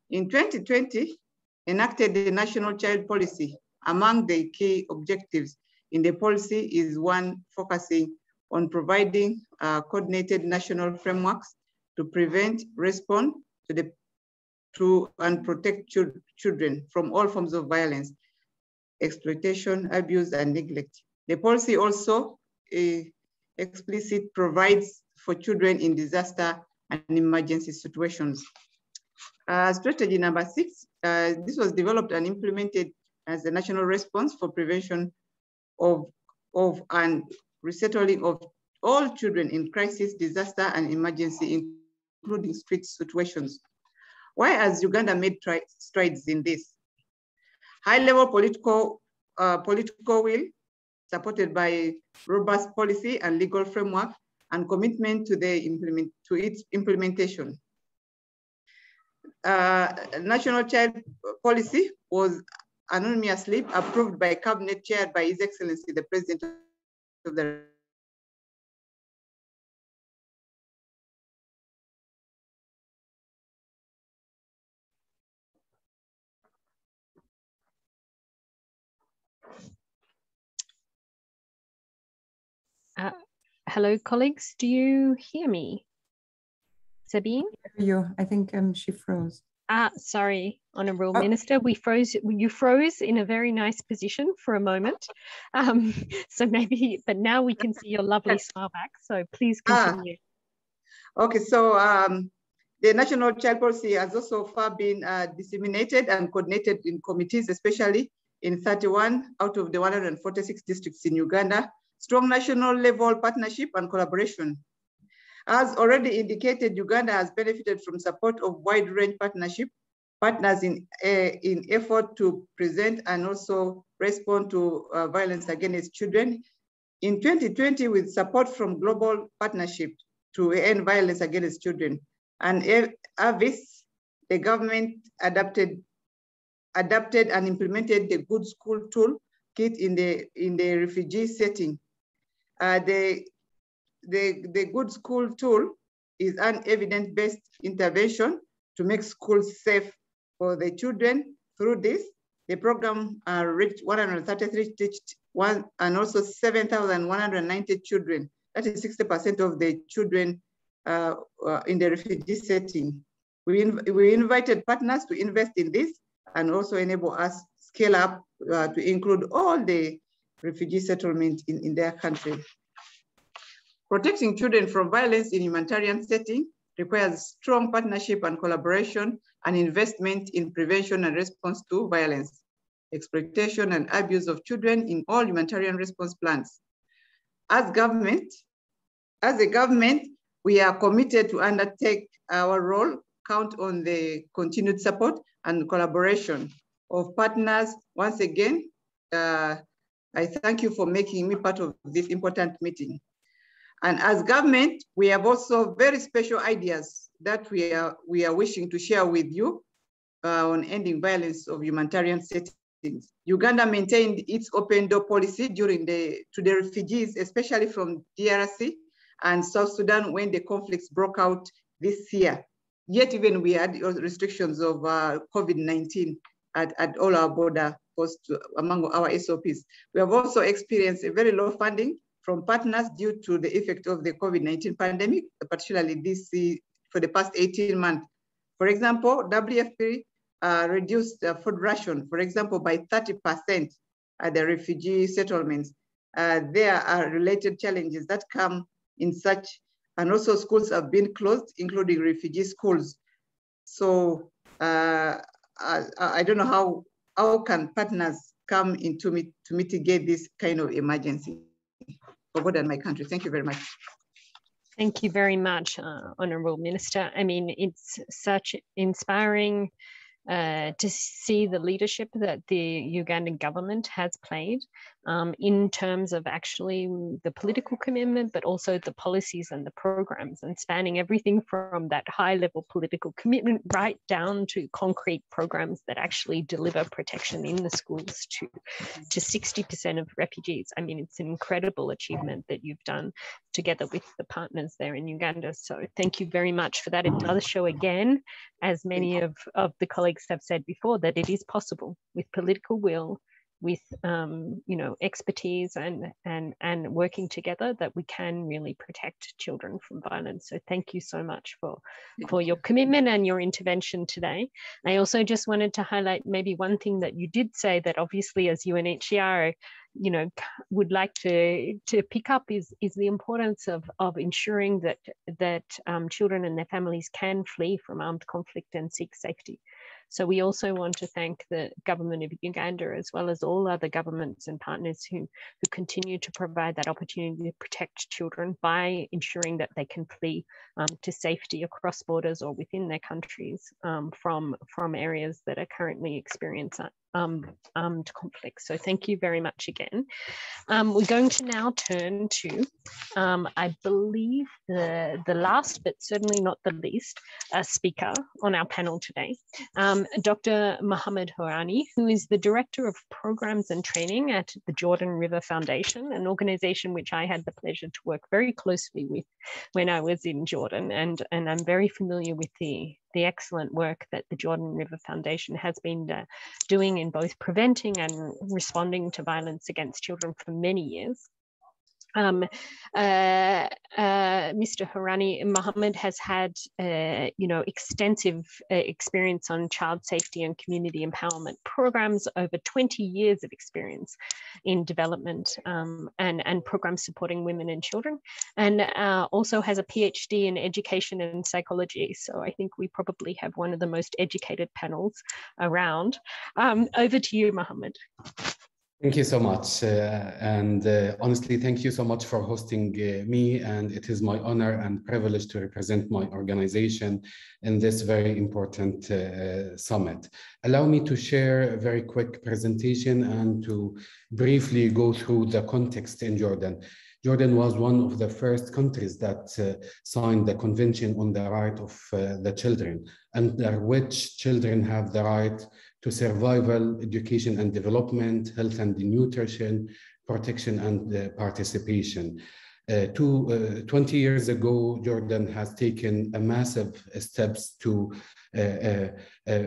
In 2020, enacted the national child policy. Among the key objectives in the policy is one focusing on providing uh, coordinated national frameworks to prevent, respond to the to and protect ch children from all forms of violence, exploitation, abuse, and neglect. The policy also uh, explicit provides for children in disaster and emergency situations. Uh, strategy number six, uh, this was developed and implemented as a national response for prevention of, of and resettling of all children in crisis, disaster, and emergency, including street situations. Why has Uganda made strides in this? High-level political, uh, political will, supported by robust policy and legal framework, and commitment to, the implement, to its implementation. Uh, national child policy was anonymously approved by cabinet chaired by His Excellency, the President the Uh, hello, colleagues. Do you hear me? Sabine? You, I think um, she froze. Ah, sorry, Honourable Oh. Minister, we froze. You froze in a very nice position for a moment. Um, so maybe, but now we can see your lovely smile back. So please Ah. continue. Okay, so um, the national child policy has also far been uh, disseminated and coordinated in committees, especially in 31 out of the 146 districts in Uganda. Strong national level partnership and collaboration. As already indicated, Uganda has benefited from support of wide range partnership partners in, uh, in effort to present and also respond to uh, violence against children. In 2020, with support from global partnership to end violence against children. And AVIS, the government adapted, adapted and implemented the Good School Tool kit in the, in the refugee setting. Uh, the, the, the Good School Tool is an evidence-based intervention to make schools safe for the children. Through this, the program uh, reached 133 teached one and also 7,190 children. That is 60% of the children uh, uh, in the refugee setting. We, inv we invited partners to invest in this and also enable us scale up uh, to include all the refugee settlement in, in their country. Protecting children from violence in humanitarian setting requires strong partnership and collaboration and investment in prevention and response to violence, exploitation and abuse of children in all humanitarian response plans. As government, as a government, we are committed to undertake our role, count on the continued support and collaboration of partners. Once again, uh, I thank you for making me part of this important meeting. And as government, we have also very special ideas that we are, we are wishing to share with you uh, on ending violence of humanitarian settings. Uganda maintained its open door policy during the, to the refugees, especially from DRC and South Sudan when the conflicts broke out this year. Yet even we had restrictions of uh, COVID-19 at, at all our border posts among our SOPs. We have also experienced a very low funding from partners due to the effect of the COVID-19 pandemic, particularly this for the past 18 months. For example, WFP uh, reduced the food ration, for example, by 30% at the refugee settlements. Uh, there are related challenges that come in such, and also schools have been closed, including refugee schools. So uh, I, I, don't know how, how can partners come into me to mitigate this kind of emergency God and my country. Thank you very much. Thank you very much, uh, Honourable Minister. I mean, it's such inspiring uh, to see the leadership that the Ugandan government has played um, in terms of actually the political commitment, but also the policies and the programs, and spanning everything from that high level political commitment right down to concrete programs that actually deliver protection in the schools to, to 60% of refugees. I mean, it's an incredible achievement that you've done together with the partners there in Uganda. So thank you very much for that. It does show again, as many of, of the colleagues have said before, that it is possible with political will with um, you know expertise and and and working together that we can really protect children from violence. So thank you so much for for your commitment and your intervention today. I also just wanted to highlight maybe one thing that you did say that obviously as unhcr you know would like to to pick up is is the importance of of ensuring that that um, children and their families can flee from armed conflict and seek safety so we also want to thank the government of Uganda as well as all other governments and partners who, who continue to provide that opportunity to protect children by ensuring that they can flee um, to safety across borders or within their countries um, from, from areas that are currently experiencing um, armed conflict. So thank you very much again. Um, we're going to now turn to, um, I believe, the, the last, but certainly not the least, uh, speaker on our panel today, um, Dr. Mohammed Hourani, who is the Director of Programs and Training at the Jordan River Foundation, an organization which I had the pleasure to work very closely with when I was in Jordan. And, and I'm very familiar with the, the excellent work that the Jordan River Foundation has been uh, doing in both preventing and responding to violence against children for many years. Um, uh, uh, Mr. Hourani Mohammed has had, uh, you know, extensive uh, experience on child safety and community empowerment programs, over 20 years of experience in development um, and, and programs supporting women and children, and uh, also has a PhD in education and psychology. So I think we probably have one of the most educated panels around. Um, over to you, Mohammed. Thank you so much. Uh, and uh, honestly, thank you so much for hosting uh, me. And it is my honor and privilege to represent my organization in this very important uh, summit. Allow me to share a very quick presentation and to briefly go through the context in Jordan. Jordan was one of the first countries that uh, signed the Convention on the Right of uh, the Children, under which children have the right to survival, education and development, health and nutrition, protection and uh, participation. Uh, two, uh, 20 years ago, Jordan has taken a massive steps to uh, uh, uh,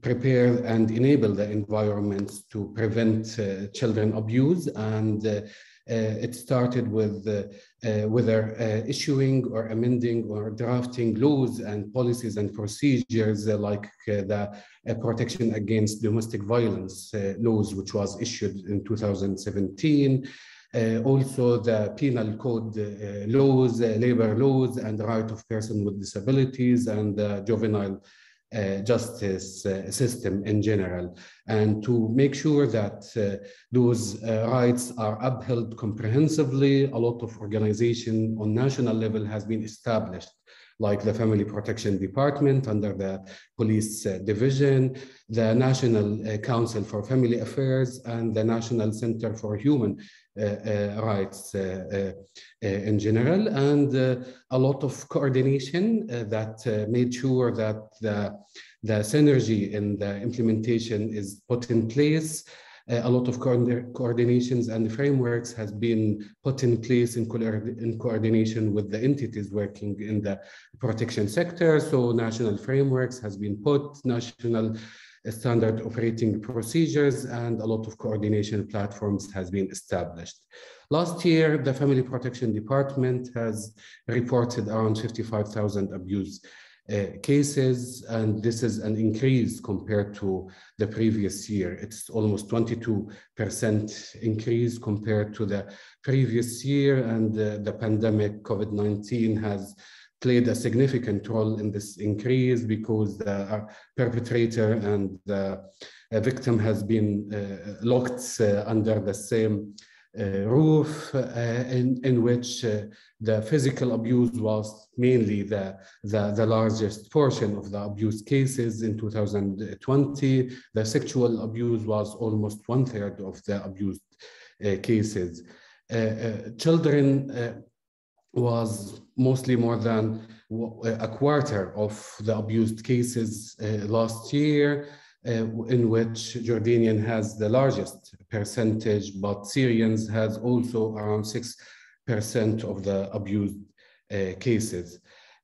prepare and enable the environment to prevent children abuse and it started with uh, uh, whether issuing or amending or drafting laws and policies and procedures like the protection against domestic violence laws, which was issued in 2017. Uh, also the penal code uh, laws, uh, labor laws, and right of person with disabilities and juvenile uh, justice uh, system in general, and to make sure that uh, those rights are upheld comprehensively. A lot of organization on national level has been established like the Family Protection Department under the Police uh, Division, the National uh, Council for Family Affairs, and the National Center for Human uh, Uh, uh, rights uh, in general, and a lot of coordination that made sure that the, the synergy in the implementation is put in place uh, a lot of co coordinations and frameworks has been put in place in, co in coordination with the entities working in the protection sector. So national frameworks has been put, national standard operating procedures and a lot of coordination platforms has been established. Last year, the Family Protection Department has reported around 55,000 abuse uh, cases, and this is an increase compared to the previous year. It's almost 22% increase compared to the previous year, and uh, the pandemic COVID-19 has played a significant role in this increase because the uh, perpetrator and the victim has been uh, locked uh, under the same uh, roof uh, in, in which uh, the physical abuse was mainly the, the, the, largest portion of the abuse cases in 2020. The sexual abuse was almost one third of the abused cases. children was mostly more than a quarter of the abused cases uh, last year uh, in which Jordanian has the largest percentage, but Syrians has also around 6% of the abused uh, cases.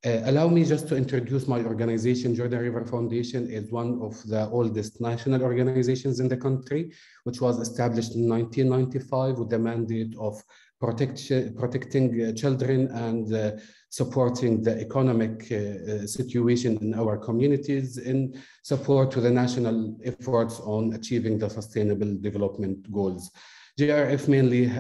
Uh, allow me just to introduce my organization. Jordan River Foundation is one of the oldest national organizations in the country, which was established in 1995 with the mandate of protect, protecting uh, children and uh, supporting the economic uh, situation in our communities in support to the national efforts on achieving the sustainable development goals. JRF mainly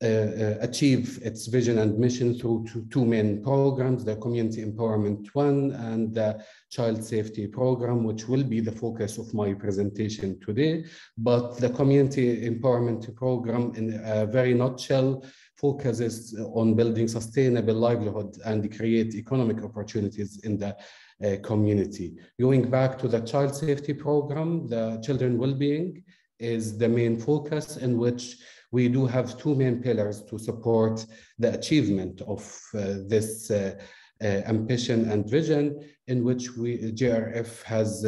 achieve its vision and mission through two, two, main programs, the Community Empowerment One and the Child Safety Program, which will be the focus of my presentation today. But the Community Empowerment Program, in a very nutshell, focuses on building sustainable livelihood and create economic opportunities in the uh, community. Going back to the child safety program, the children well-being is the main focus in which we do have two main pillars to support the achievement of uh, this uh, uh, ambition and vision in which we JRF has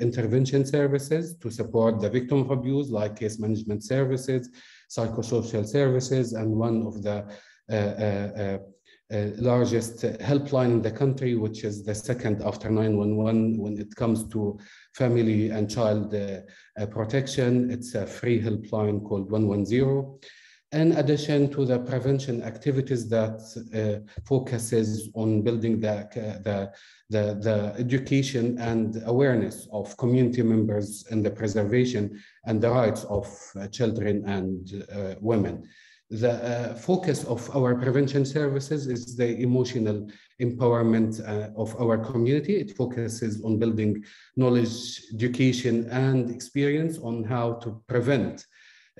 intervention services to support the victim of abuse like case management services, psychosocial services, and one of the uh, largest helpline in the country, which is the second after 911 when it comes to family and child protection. It's a free helpline called 110 in addition to the prevention activities that uh, focuses on building the, the, the, the, education and awareness of community members in the preservation and the rights of uh, children and uh, women. The uh, focus of our prevention services is the emotional empowerment uh, of our community. It focuses on building knowledge, education, and experience on how to prevent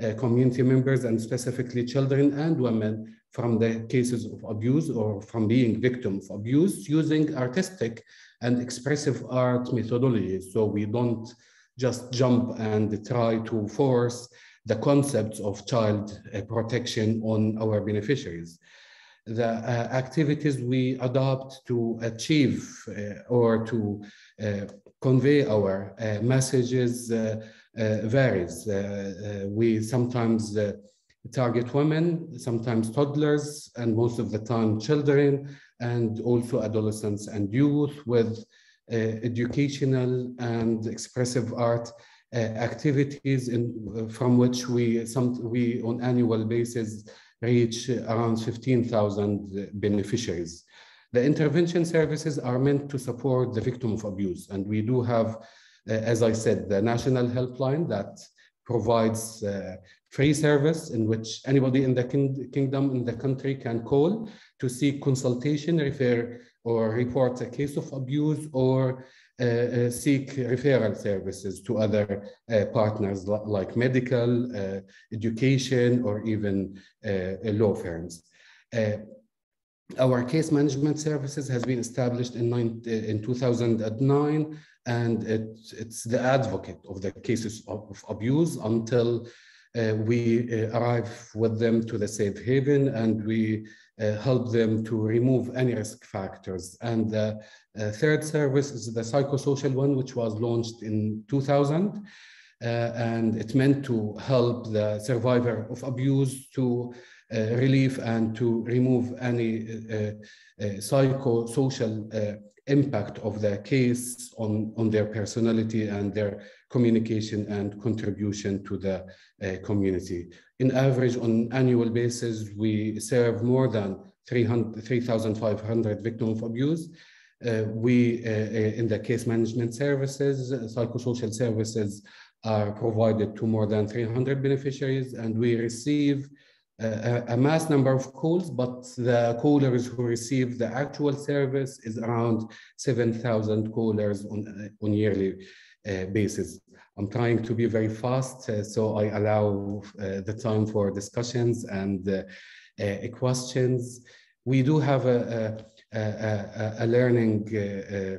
uh, community members and specifically children and women from the cases of abuse or from being victim of abuse using artistic and expressive art methodologies. So we don't just jump and try to force the concepts of child uh, protection on our beneficiaries. The uh, activities we adopt to achieve uh, or to uh, convey our uh, messages uh, varies. Uh, uh, we sometimes target women, sometimes toddlers, and most of the time children, and also adolescents and youth with educational and expressive art activities in, from which we, some, we on annual basis reach around 15,000 beneficiaries. The intervention services are meant to support the victim of abuse. And we do have, uh, as I said, the national helpline that provides uh, free service in which anybody in the king kingdom, in the country can call to seek consultation, refer or report a case of abuse or uh, uh, seek referral services to other uh, partners like medical, uh, education, or even uh, law firms. Uh, our case management services has been established in, nine, in 2009 and it, it's the advocate of the cases of, of abuse until uh, we uh, arrive with them to the safe haven and we uh, help them to remove any risk factors. And the uh, third service is the psychosocial one, which was launched in 2000. Uh, and it meant to help the survivor of abuse to uh, relieve and to remove any psychosocial impact of the case on, on their personality and their communication and contribution to the uh, community. In average, on annual basis, we serve more than 3,500 victims of abuse. Uh, we, uh, uh, in the case management services, psychosocial services are provided to more than 300 beneficiaries, and we receive a, a, mass number of calls, but the callers who receive the actual service is around 7,000 callers on, on yearly uh, basis. I'm trying to be very fast, uh, so I allow uh, the time for discussions and uh, uh, questions. We do have a, a, a, a learning uh,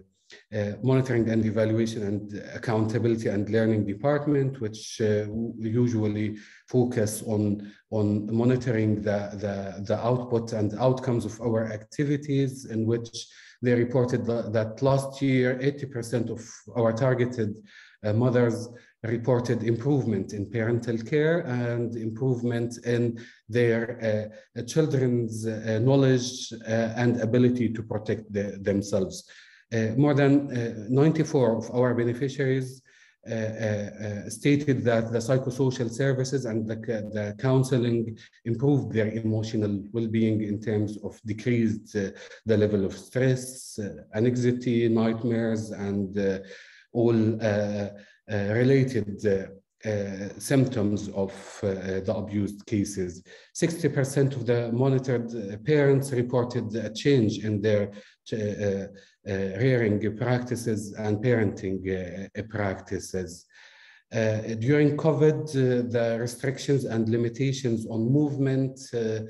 uh, monitoring and evaluation and accountability and learning department, which uh, usually focus on, on monitoring the, the, the output and outcomes of our activities in which they reported that, last year, 80% of our targeted uh, mothers reported improvement in parental care and improvement in their uh, children's uh, knowledge and ability to protect the, themselves. Uh, more than uh, 94 of our beneficiaries uh, Uh, uh, uh, stated that the psychosocial services and the, the counseling improved their emotional well-being in terms of decreased the level of stress, anxiety, nightmares, and all related uh, symptoms of uh, the abused cases. 60% of the monitored uh, parents reported a change in their rearing practices and parenting practices. Uh, during COVID, uh, the restrictions and limitations on movement uh,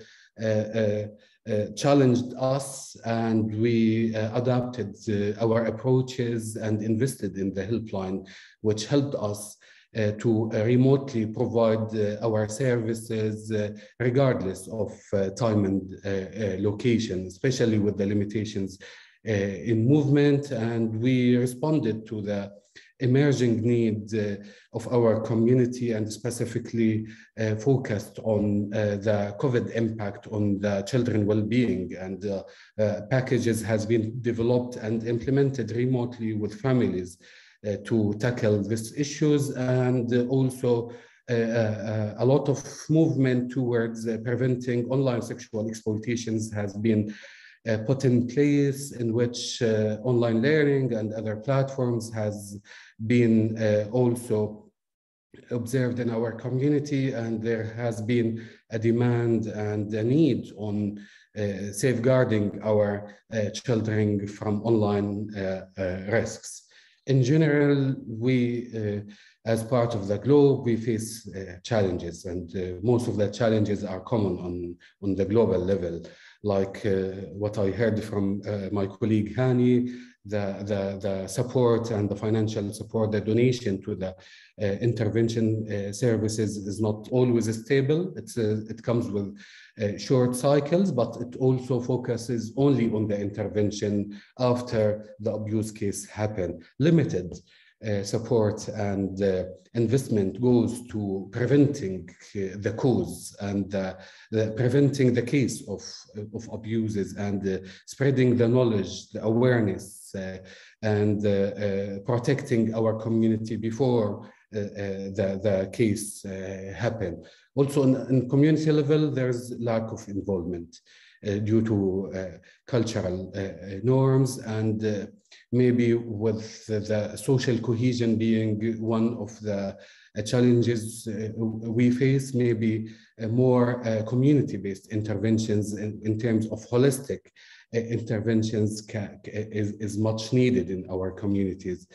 challenged us and we adapted our approaches and invested in the helpline, which helped us uh, to uh, remotely provide uh, our services regardless of time and location, especially with the limitations in movement. And we responded to the emerging need uh, of our community and specifically uh, focused on uh, the COVID impact on the children well-being and packages has been developed and implemented remotely with families uh, to tackle these issues and also uh, uh, a lot of movement towards preventing online sexual exploitations has been uh, put in place in which uh, online learning and other platforms has been uh, also observed in our community and there has been a demand and a need on safeguarding our children from online risks. In general, we, uh, as part of the globe, we face uh, challenges, and uh, most of the challenges are common on, on the global level, like uh, what I heard from uh, my colleague Hani, the, the, the support and the financial support, the donation to the uh, intervention services is not always stable. It's, it comes with short cycles, but it also focuses only on the intervention after the abuse case happened. Limited uh, support and uh, investment goes to preventing uh, the cause and the preventing the case of, of abuses and uh, spreading the knowledge, the awareness, uh, and protecting our community before the, the case happen. Also, in community level, there's lack of involvement. Uh, due to uh, cultural uh, uh norms and uh, maybe with the social cohesion being one of the uh, challenges we face, maybe more community-based interventions in, in terms of holistic interventions is, is much needed in our communities.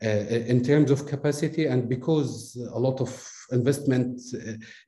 In terms of capacity and because a lot of investment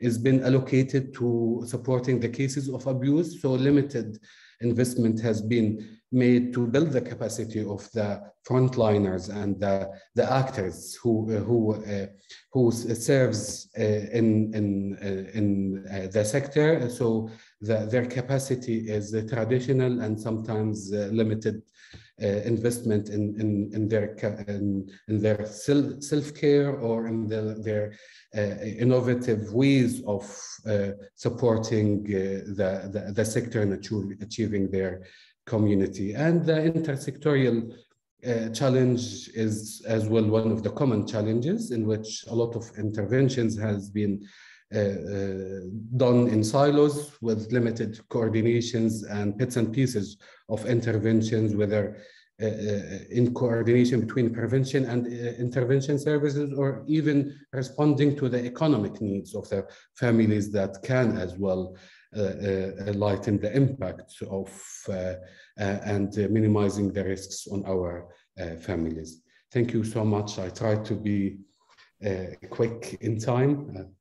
has been allocated to supporting the cases of abuse. So limited investment has been made to build the capacity of the frontliners and the, the actors who who uh, who serves uh, in in uh, in uh, the sector. So the, their capacity is traditional and sometimes limited uh, investment in, in, in their in, in their self, self-care or in the, their uh, innovative ways of uh, supporting the, the, the sector and achieving their community. And the intersectorial uh, challenge is as well one of the common challenges in which a lot of interventions has been uh, uh, Uh, uh, done in silos with limited coordinations and bits and pieces of interventions, whether uh, uh in coordination between prevention and intervention services, or even responding to the economic needs of the families that can as well uh, uh, lighten the impact of uh, and minimizing the risks on our families. Thank you so much. I tried to be quick in time.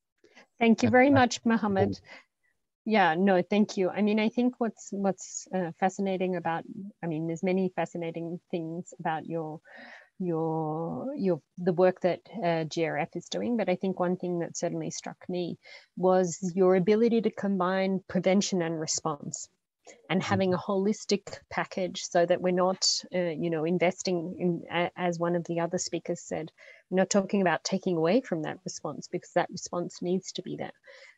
Thank you very much, Mohammed. Yeah, no, thank you. I mean, I think what's what's uh, fascinating about, I mean, there's many fascinating things about your your your the work that uh, GRF is doing, but I think one thing that certainly struck me was your ability to combine prevention and response and having a holistic package so that we're not uh, you know investing in as one of the other speakers said not talking about taking away from that response because that response needs to be there.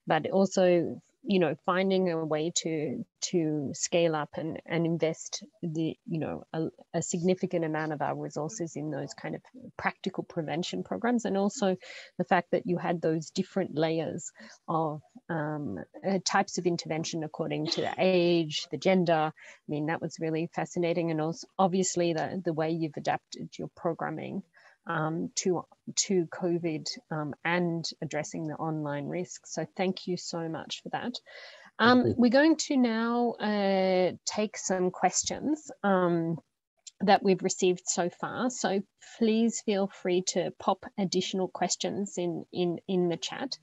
But also you know finding a way to to scale up and and invest the you know a, a, significant amount of our resources in those kind of practical prevention programs. And also the fact that you had those different layers of um, uh, types of intervention according to the age the gender. I mean that was really fascinating. And also obviously the the way you've adapted your programming um, to to COVID um, and addressing the online risk. So thank you so much for that. Um, we're going to now uh, take some questions um, that we've received so far. So please feel free to pop additional questions in, in, in the chat.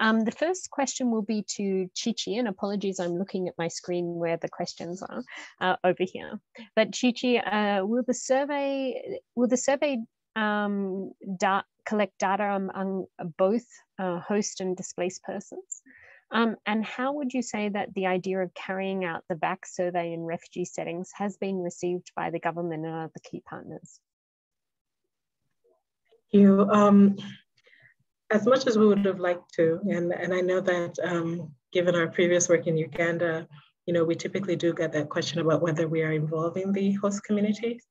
Um, the first question will be to Chi-Chi, and apologies, I'm looking at my screen where the questions are uh, over here. But Chi-Chi, uh, will the survey will the survey um, da collect data among both uh, host and displaced persons? Um, and how would you say that the idea of carrying out the VAC survey in refugee settings has been received by the government and other key partners? Thank you. Um, as much as we would have liked to, and, and I know that um, given our previous work in Uganda, you know, we typically do get that question about whether we are involving the host communities.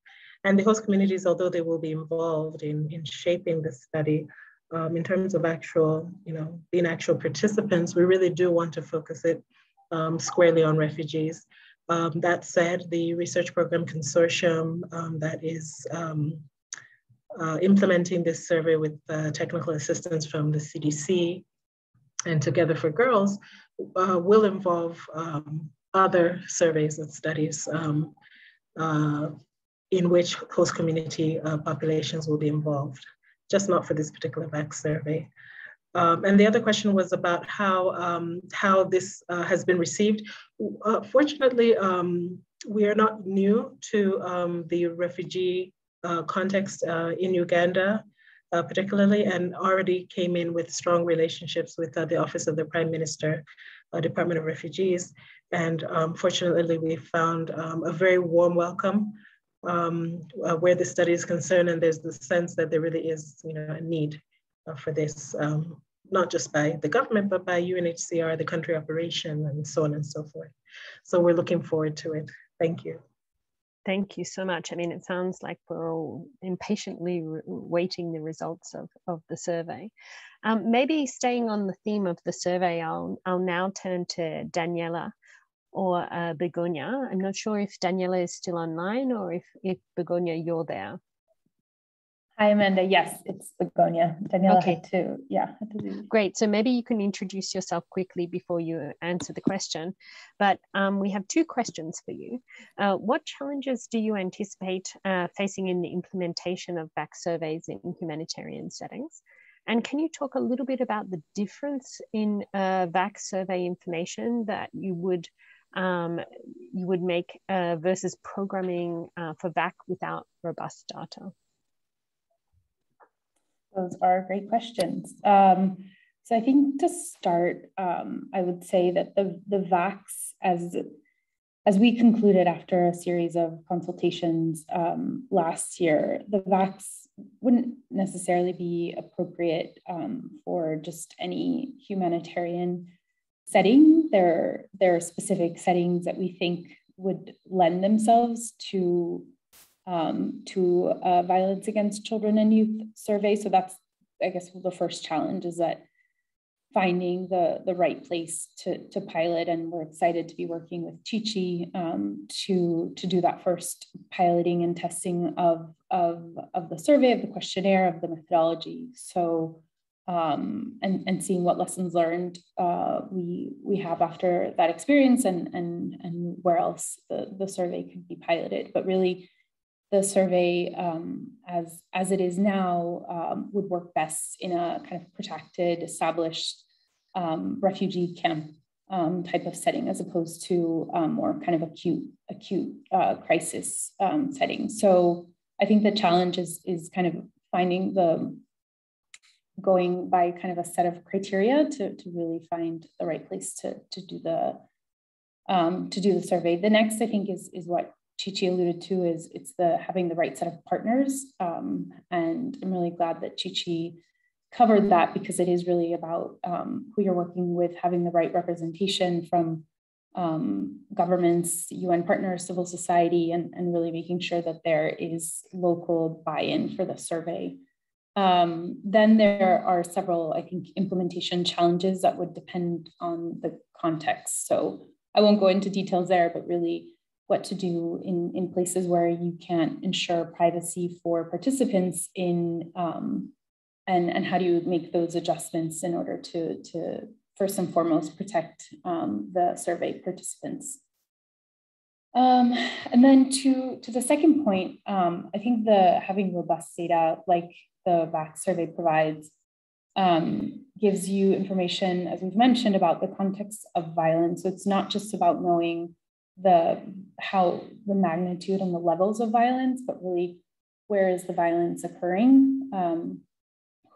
And the host communities, although they will be involved in, in shaping the study, um, in terms of actual, you know, being actual participants, we really do want to focus it um, squarely on refugees. Um, that said, the research program consortium um, that is um, uh, implementing this survey with uh, technical assistance from the CDC and Together for Girls uh, will involve um, other surveys and studies uh, in which host community uh, populations will be involved, just not for this particular VAC survey. Um, and the other question was about how, um, how this uh, has been received. Uh, fortunately, um, we are not new to um, the refugee uh, context uh, in Uganda, uh, particularly, and already came in with strong relationships with the Office of the Prime Minister, Department of Refugees. And um, fortunately, we found um, a very warm welcome um, uh, where the study is concerned, and there's the sense that there really is, you know, a need uh, for this, um, not just by the government, but by UNHCR, the country operation, and so on and so forth. So we're looking forward to it. Thank you. Thank you so much. I mean, it sounds like we're all impatiently waiting the results of, of the survey. Um, maybe staying on the theme of the survey, I'll, I'll now turn to Daniela or uh, Begoña. I'm not sure if Daniela is still online or if, if Begoña, you're there. Hi, Amanda. Yes, it's Begoña. Daniela okay. too. yeah. Great. So maybe you can introduce yourself quickly before you answer the question. But um, we have two questions for you. Uh, what challenges do you anticipate uh, facing in the implementation of VAC surveys in humanitarian settings? And can you talk a little bit about the difference in uh, VAC survey information that you would um, you would make uh, versus programming uh, for VAC without robust data? Those are great questions. Um, so I think to start, um, I would say that the, the VACS, as, as we concluded after a series of consultations um, last year, the VACS wouldn't necessarily be appropriate um, for just any humanitarian setting. There, there are specific settings that we think would lend themselves to um, to a violence against children and youth survey. So that's, I guess, the first challenge is that finding the, the right place to, to pilot. And we're excited to be working with Chi um, to, to do that first piloting and testing of, of, of the survey, of the questionnaire, of the methodology. So, um, and, and seeing what lessons learned uh, we, we have after that experience and, and, and where else the, the survey could be piloted. But really, the survey um, as, as it is now um, would work best in a kind of protected, established um, refugee camp um, type of setting as opposed to um, more kind of acute, acute uh, crisis setting. So I think the challenge is, is kind of finding the, going by kind of a set of criteria to, to really find the right place to, to do the, to do the survey. The next I think is, is what Chi-Chi alluded to is it's the having the right set of partners. Um, and I'm really glad that Chi-Chi covered that because it is really about um, who you're working with, having the right representation from um, governments, UN partners, civil society, and, and really making sure that there is local buy-in for the survey. Um, then there are several, I think, implementation challenges that would depend on the context. So I won't go into details there, but really what to do in, in places where you can't ensure privacy for participants in um, and, and how do you make those adjustments in order to, to first and foremost protect um, the survey participants. Um, and then to, to the second point, um, I think the having robust data like the VAC survey provides um, gives you information, as we've mentioned, about the context of violence. So it's not just about knowing the how the magnitude and the levels of violence, but really where is the violence occurring, um,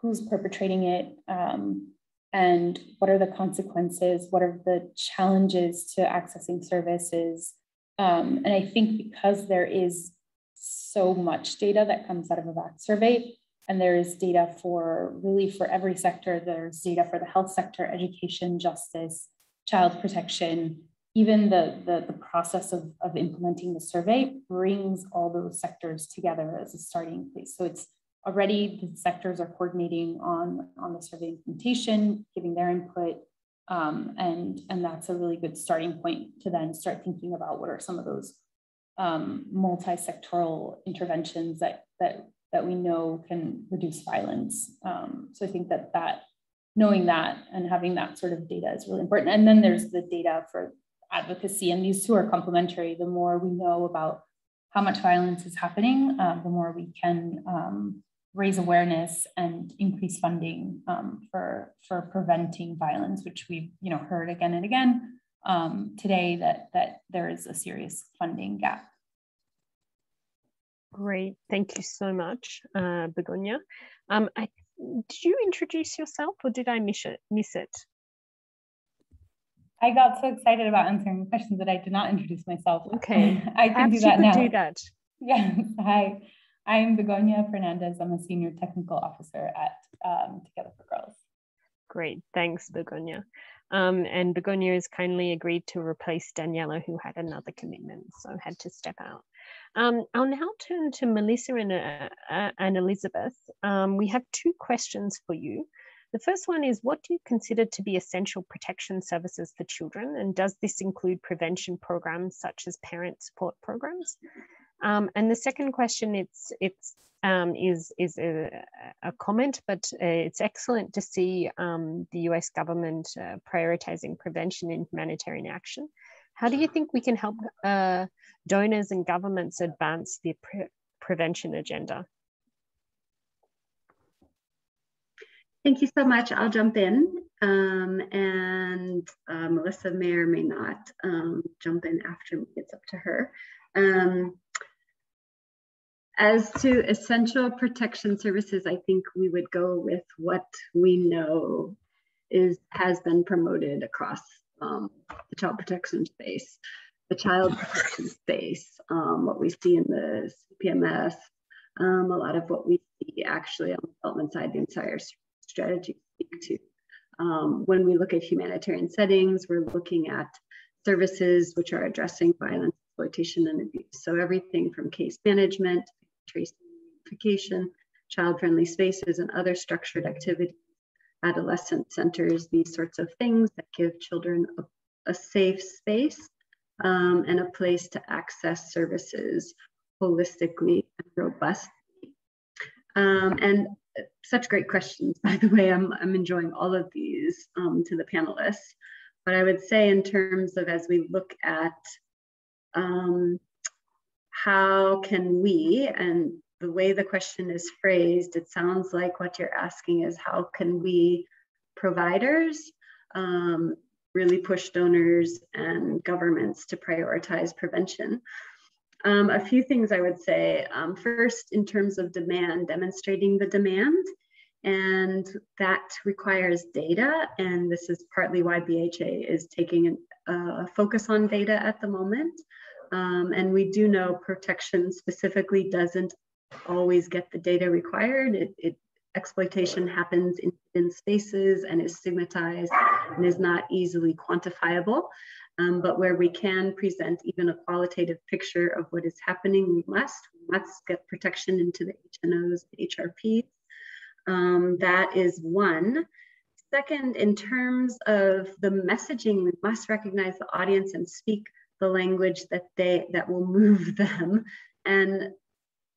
who's perpetrating it, um, and what are the consequences, what are the challenges to accessing services. Um, and I think because there is so much data that comes out of a VAC survey, and there is data for really for every sector, there's data for the health sector, education, justice, child protection, even the, the, the process of, of implementing the survey brings all those sectors together as a starting place. So it's already the sectors are coordinating on, on the survey implementation, giving their input, um, and, and that's a really good starting point to then start thinking about what are some of those um, multi-sectoral interventions that, that, that we know can reduce violence. Um, so I think that that knowing that and having that sort of data is really important. And then there's the data for advocacy, and these two are complementary. The more we know about how much violence is happening, uh, the more we can um, raise awareness and increase funding um, for, for preventing violence, which we've you know, heard again and again um, today that, that there is a serious funding gap. Great, thank you so much, uh, Begoña. Um, I, did you introduce yourself or did I miss it? Miss it? I got so excited about answering questions that I did not introduce myself. Okay. I can Perhaps do that now. do that. Yes. Hi. I'm Begoña Fernandez. I'm a senior technical officer at um, Together for Girls. Great. Thanks, Begoña. Um, and Begoña has kindly agreed to replace Daniela, who had another commitment, so had to step out. Um, I'll now turn to Melissa and, uh, uh, and Elizabeth. Um, we have two questions for you. The first one is, what do you consider to be essential protection services for children? And does this include prevention programs such as parent support programs? Um, and the second question, it's, it's, um, is, is a, a, comment, but uh, it's excellent to see um, the US government uh, prioritizing prevention in humanitarian action. How do you think we can help uh, donors and governments advance the pre prevention agenda? Thank you so much. I'll jump in um, and uh, Melissa may or may not um, jump in after it's up to her. Um, as to essential protection services, I think we would go with what we know is has been promoted across um, the child protection space, the child protection space, um, what we see in the CPMS, um, a lot of what we see actually on the development side, the entire strategy speak to. Um, when we look at humanitarian settings, we're looking at services which are addressing violence, exploitation, and abuse. So everything from case management, tracing, notification, child-friendly spaces, and other structured activities, adolescent centers, these sorts of things that give children a, a safe space um, and a place to access services holistically and robustly. Um, and such great questions, by the way. I'm, I'm enjoying all of these um, to the panelists. But I would say, in terms of as we look at um, how can we, and the way the question is phrased, it sounds like what you're asking is how can we, providers, um, really push donors and governments to prioritize prevention. Um, a few things I would say. Um, first, in terms of demand, demonstrating the demand. And that requires data. And this is partly why BHA is taking a focus on data at the moment. Um, and we do know protection specifically doesn't always get the data required. It, it exploitation happens in, in spaces and is stigmatized and is not easily quantifiable. Um, but where we can present even a qualitative picture of what is happening, we must. We must get protection into the HNOs, HRPs. Um, that is one. Second, in terms of the messaging, we must recognize the audience and speak the language that they that will move them. And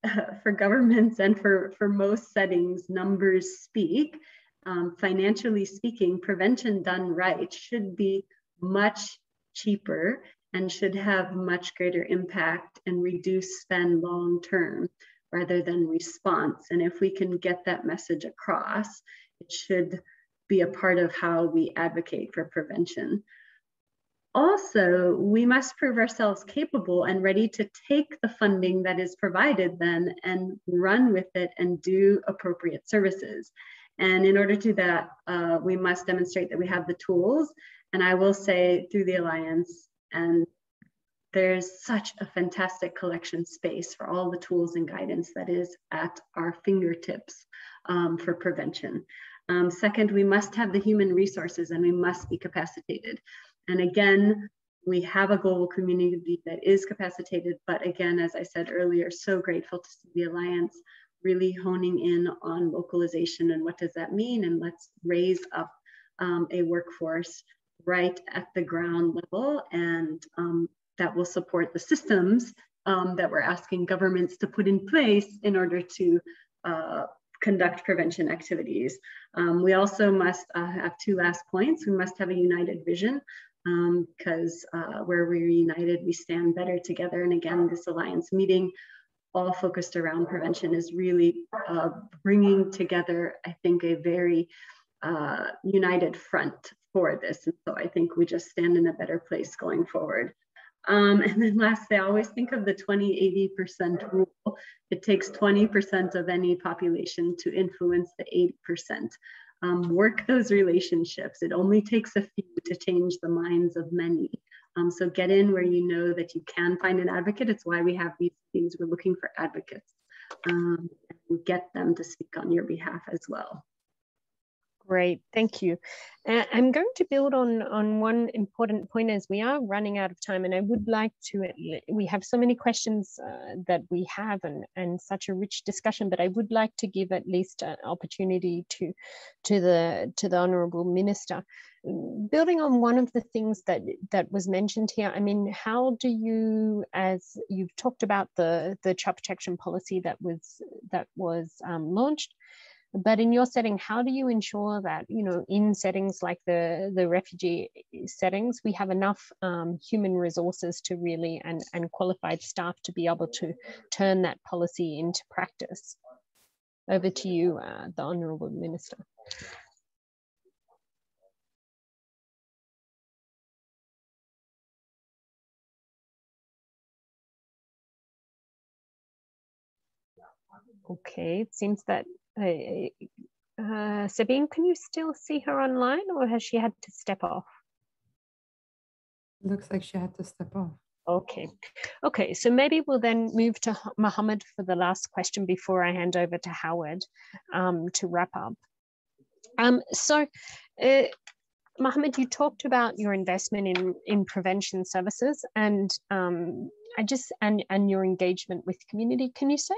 for governments and for, for most settings, numbers speak. Um, financially speaking, prevention done right should be much cheaper and should have much greater impact and reduce spend long term rather than response. And if we can get that message across, it should be a part of how we advocate for prevention. Also, we must prove ourselves capable and ready to take the funding that is provided then and run with it and do appropriate services. And in order to do that, uh, we must demonstrate that we have the tools and I will say through the Alliance, and there's such a fantastic collection space for all the tools and guidance that is at our fingertips um, for prevention. Um, second, we must have the human resources and we must be capacitated. And again, we have a global community that is capacitated, but again, as I said earlier, so grateful to see the Alliance really honing in on localization and what does that mean? And let's raise up um, a workforce right at the ground level and um, that will support the systems um, that we're asking governments to put in place in order to uh, conduct prevention activities. Um, we also must uh, have two last points. We must have a united vision because um, uh, where we're united, we stand better together. And again, this alliance meeting all focused around prevention is really uh, bringing together, I think, a very uh, united front for this. And so I think we just stand in a better place going forward. Um, and then lastly, I always think of the 20 80% rule. It takes 20% of any population to influence the 80%. Um, work those relationships. It only takes a few to change the minds of many. Um, so get in where you know that you can find an advocate. It's why we have these things. We're looking for advocates um, and get them to speak on your behalf as well. Great, thank you. Uh, I'm going to build on on one important point as we are running out of time, and I would like to. We have so many questions uh, that we have, and and such a rich discussion. But I would like to give at least an opportunity to to the to the honourable minister. Building on one of the things that that was mentioned here, I mean, how do you, as you've talked about the the child protection policy that was that was um, launched but in your setting how do you ensure that you know in settings like the the refugee settings we have enough um, human resources to really and and qualified staff to be able to turn that policy into practice? Over to you uh, the honorable minister. Okay, it seems that uh, Sabine, can you still see her online or has she had to step off? Looks like she had to step off. Okay. Okay, so maybe we'll then move to Mohammed for the last question before I hand over to Howard um, to wrap up. Um, so, uh, Mohammed, you talked about your investment in, in prevention services and um, I just and and your engagement with community. Can you say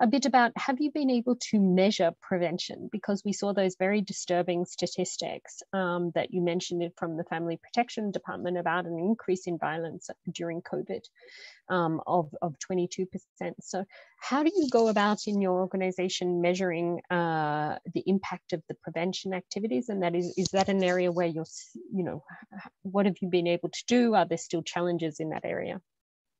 a bit about have you been able to measure prevention? Because we saw those very disturbing statistics um, that you mentioned from the Family Protection Department about an increase in violence during COVID um, of of 22%. So how do you go about in your organization measuring uh, the impact of the prevention activities? And that is is that an area where you're you know what have you been able to do? Are there still challenges in that area?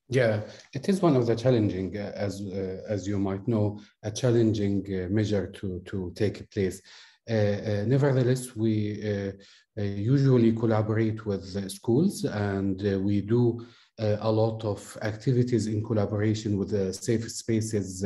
Yeah, it is one of the challenging, uh, as uh, as you might know, a challenging uh, measure to to take place. Uh, uh, nevertheless, we usually collaborate with schools, and we do a lot of activities in collaboration with the safe spaces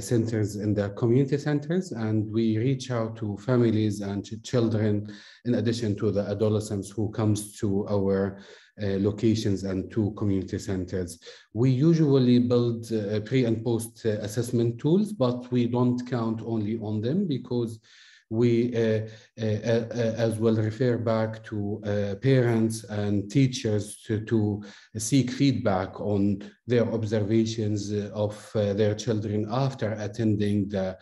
centers and the community centers, and we reach out to families and to children, in addition to the adolescents who comes to our locations and two community centers. We usually build uh, pre and post uh, assessment tools, but we don't count only on them because we uh, uh, uh, uh, as well refer back to uh, parents and teachers to, to seek feedback on their observations of uh, their children after attending the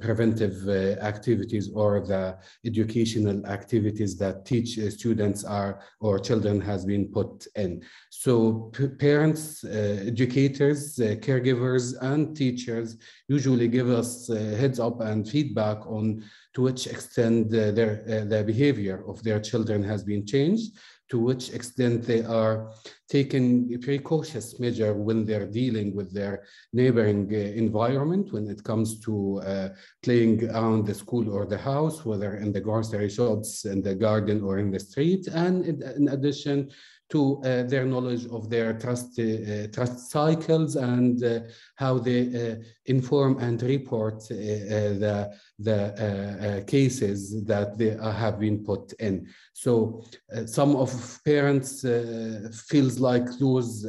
preventive activities or the educational activities that teach students are or children has been put in. So parents, educators, caregivers, and teachers usually give us heads up and feedback on to which extent their, uh, the behavior of their children has been changed, to which extent they are taking precautious measure when they're dealing with their neighboring uh, environment when it comes to uh, playing around the school or the house, whether in the grocery shops, in the garden or in the street. And in, in addition, to uh, their knowledge of their trust, uh, trust cycles and uh, how they uh, inform and report uh, uh, the, the cases that they have been put in. So some of parents feels like those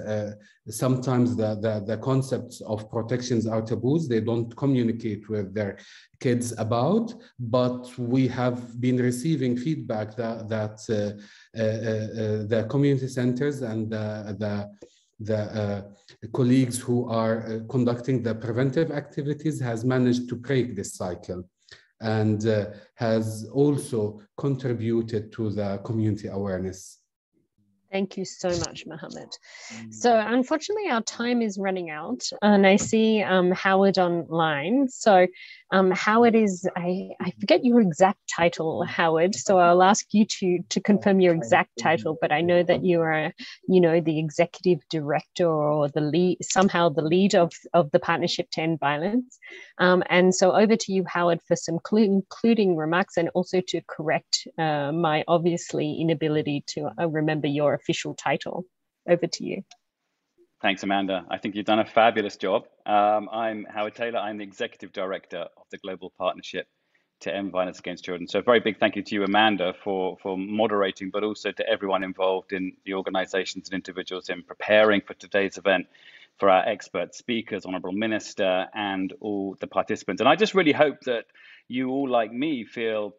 sometimes the, the, the, concepts of protections are taboos. They don't communicate with their kids about, but we have been receiving feedback that, that uh, uh, uh, the community centers and the, the, the uh, colleagues who are uh, conducting the preventive activities has managed to break this cycle and uh, has also contributed to the community awareness. Thank you so much, Mohammed. So unfortunately, our time is running out, and I see um, Howard online. So um, Howard is, I, I forget your exact title, Howard. So I'll ask you to to confirm your exact title, but I know that you are, you know, the executive director or the lead, somehow the lead of, of the Partnership to End Violence. Um, and so over to you, Howard, for some concluding remarks and also to correct uh, my obviously inability to uh, remember your official title. Over to you. Thanks, Amanda. I think you've done a fabulous job. Um, I'm Howard Taylor. I'm the Executive Director of the Global Partnership to End Violence Against Children. So a very big thank you to you, Amanda, for, for moderating, but also to everyone involved in the organizations and individuals in preparing for today's event, for our expert speakers, Honourable Minister, and all the participants. And I just really hope that you all, like me, feel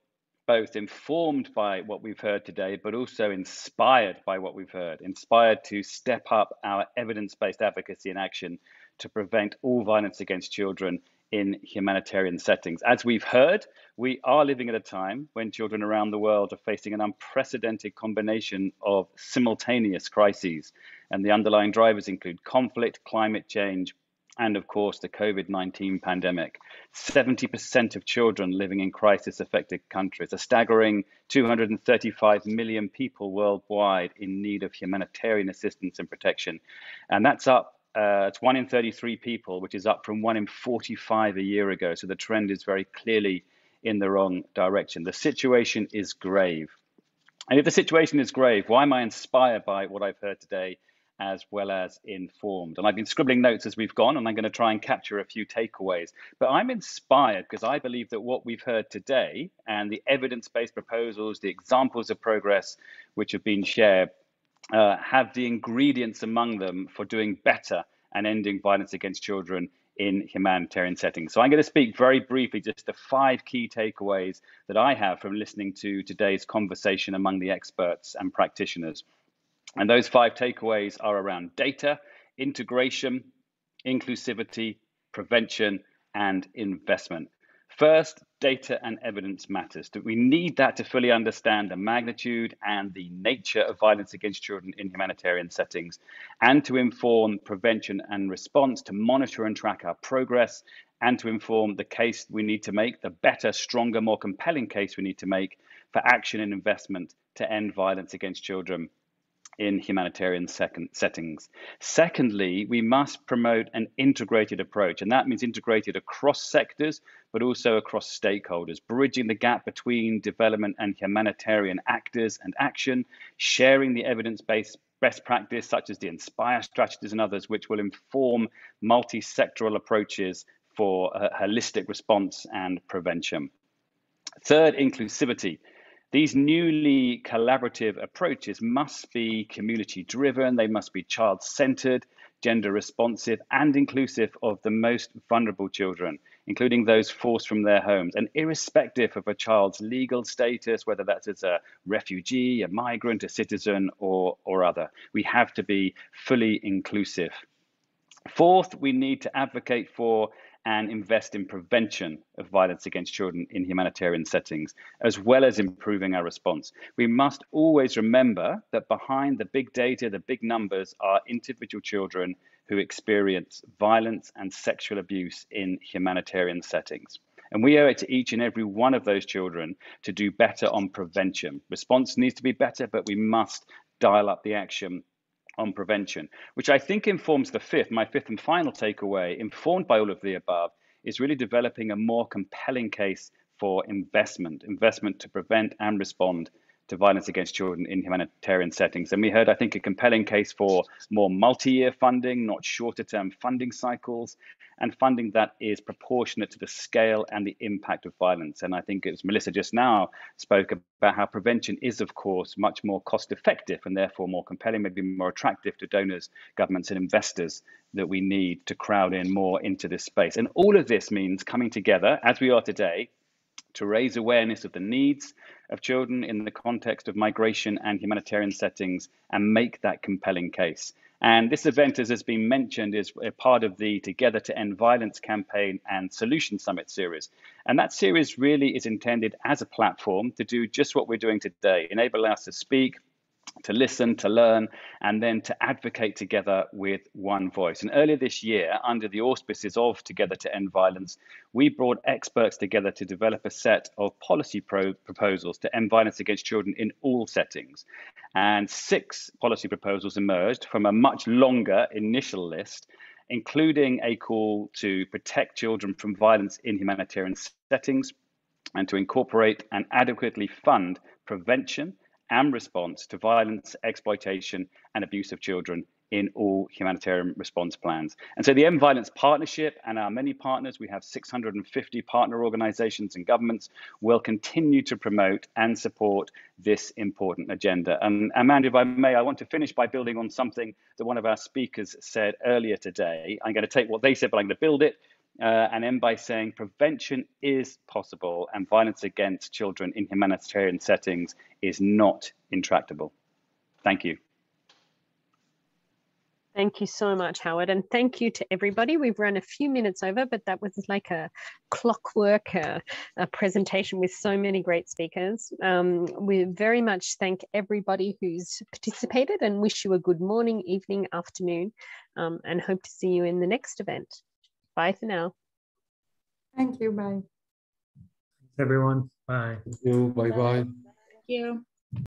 both informed by what we've heard today, but also inspired by what we've heard, inspired to step up our evidence based advocacy and action to prevent all violence against children in humanitarian settings. As we've heard, we are living at a time when children around the world are facing an unprecedented combination of simultaneous crises. And the underlying drivers include conflict, climate change, and of course the COVID 19 pandemic. 70% of children living in crisis affected countries, a staggering 235 million people worldwide in need of humanitarian assistance and protection. And that's up, uh, it's one in 33 people, which is up from one in 45 a year ago. So the trend is very clearly in the wrong direction. The situation is grave. And if the situation is grave, why am I inspired by what I've heard today? As well as informed. And I've been scribbling notes as we've gone, and I'm going to try and capture a few takeaways. But I'm inspired because I believe that what we've heard today and the evidence based proposals, the examples of progress which have been shared, uh, have the ingredients among them for doing better and ending violence against children in humanitarian settings. So I'm going to speak very briefly just the five key takeaways that I have from listening to today's conversation among the experts and practitioners. And those five takeaways are around data, integration, inclusivity, prevention, and investment. First, data and evidence matters. We need that to fully understand the magnitude and the nature of violence against children in humanitarian settings, and to inform prevention and response, to monitor and track our progress, and to inform the case we need to make, the better, stronger, more compelling case we need to make for action and investment to end violence against children in humanitarian second, settings. Secondly, we must promote an integrated approach, and that means integrated across sectors, but also across stakeholders, bridging the gap between development and humanitarian actors and action, sharing the evidence based best practice, such as the Inspire strategies and others, which will inform multi sectoral approaches for a holistic response and prevention. Third, inclusivity. These newly collaborative approaches must be community driven, they must be child centered, gender responsive, and inclusive of the most vulnerable children, including those forced from their homes, and irrespective of a child's legal status, whether that's as a refugee, a migrant, a citizen, or, or other. We have to be fully inclusive. Fourth, we need to advocate for and invest in prevention of violence against children in humanitarian settings, as well as improving our response. We must always remember that behind the big data, the big numbers, are individual children who experience violence and sexual abuse in humanitarian settings. And we owe it to each and every one of those children to do better on prevention. Response needs to be better, but we must dial up the action on prevention, which I think informs the fifth, my fifth and final takeaway, informed by all of the above, is really developing a more compelling case for investment, investment to prevent and respond to violence against children in humanitarian settings. And we heard, I think, a compelling case for more multi year funding, not shorter term funding cycles, and funding that is proportionate to the scale and the impact of violence. And I think, as Melissa just now spoke about, how prevention is, of course, much more cost effective and therefore more compelling, maybe more attractive to donors, governments, and investors that we need to crowd in more into this space. And all of this means coming together, as we are today, to raise awareness of the needs of children in the context of migration and humanitarian settings and make that compelling case. And this event, as has been mentioned, is a part of the Together to End Violence campaign and Solution Summit series. And that series really is intended as a platform to do just what we're doing today, enable us to speak, to listen, to learn, and then to advocate together with one voice. And earlier this year, under the auspices of Together to End Violence, we brought experts together to develop a set of policy pro- proposals to end violence against children in all settings. And six policy proposals emerged from a much longer initial list, including a call to protect children from violence in humanitarian settings and to incorporate and adequately fund prevention and response to violence, exploitation, and abuse of children in all humanitarian response plans. And so the End Violence Partnership and our many partners, we have 650 partner organizations and governments, will continue to promote and support this important agenda. And Amanda, if I may, I want to finish by building on something that one of our speakers said earlier today. I'm going to take what they said, but I'm going to build it uh, and end by saying prevention is possible and violence against children in humanitarian settings is not intractable. Thank you. Thank you so much, Howard. And thank you to everybody. We've run a few minutes over, but that was like a clockwork uh, a presentation with so many great speakers. Um, we very much thank everybody who's participated and wish you a good morning, evening, afternoon, um, and hope to see you in the next event. Bye for now. Thank you. Bye. Everyone. Bye. Thank you. Bye-bye. Thank you.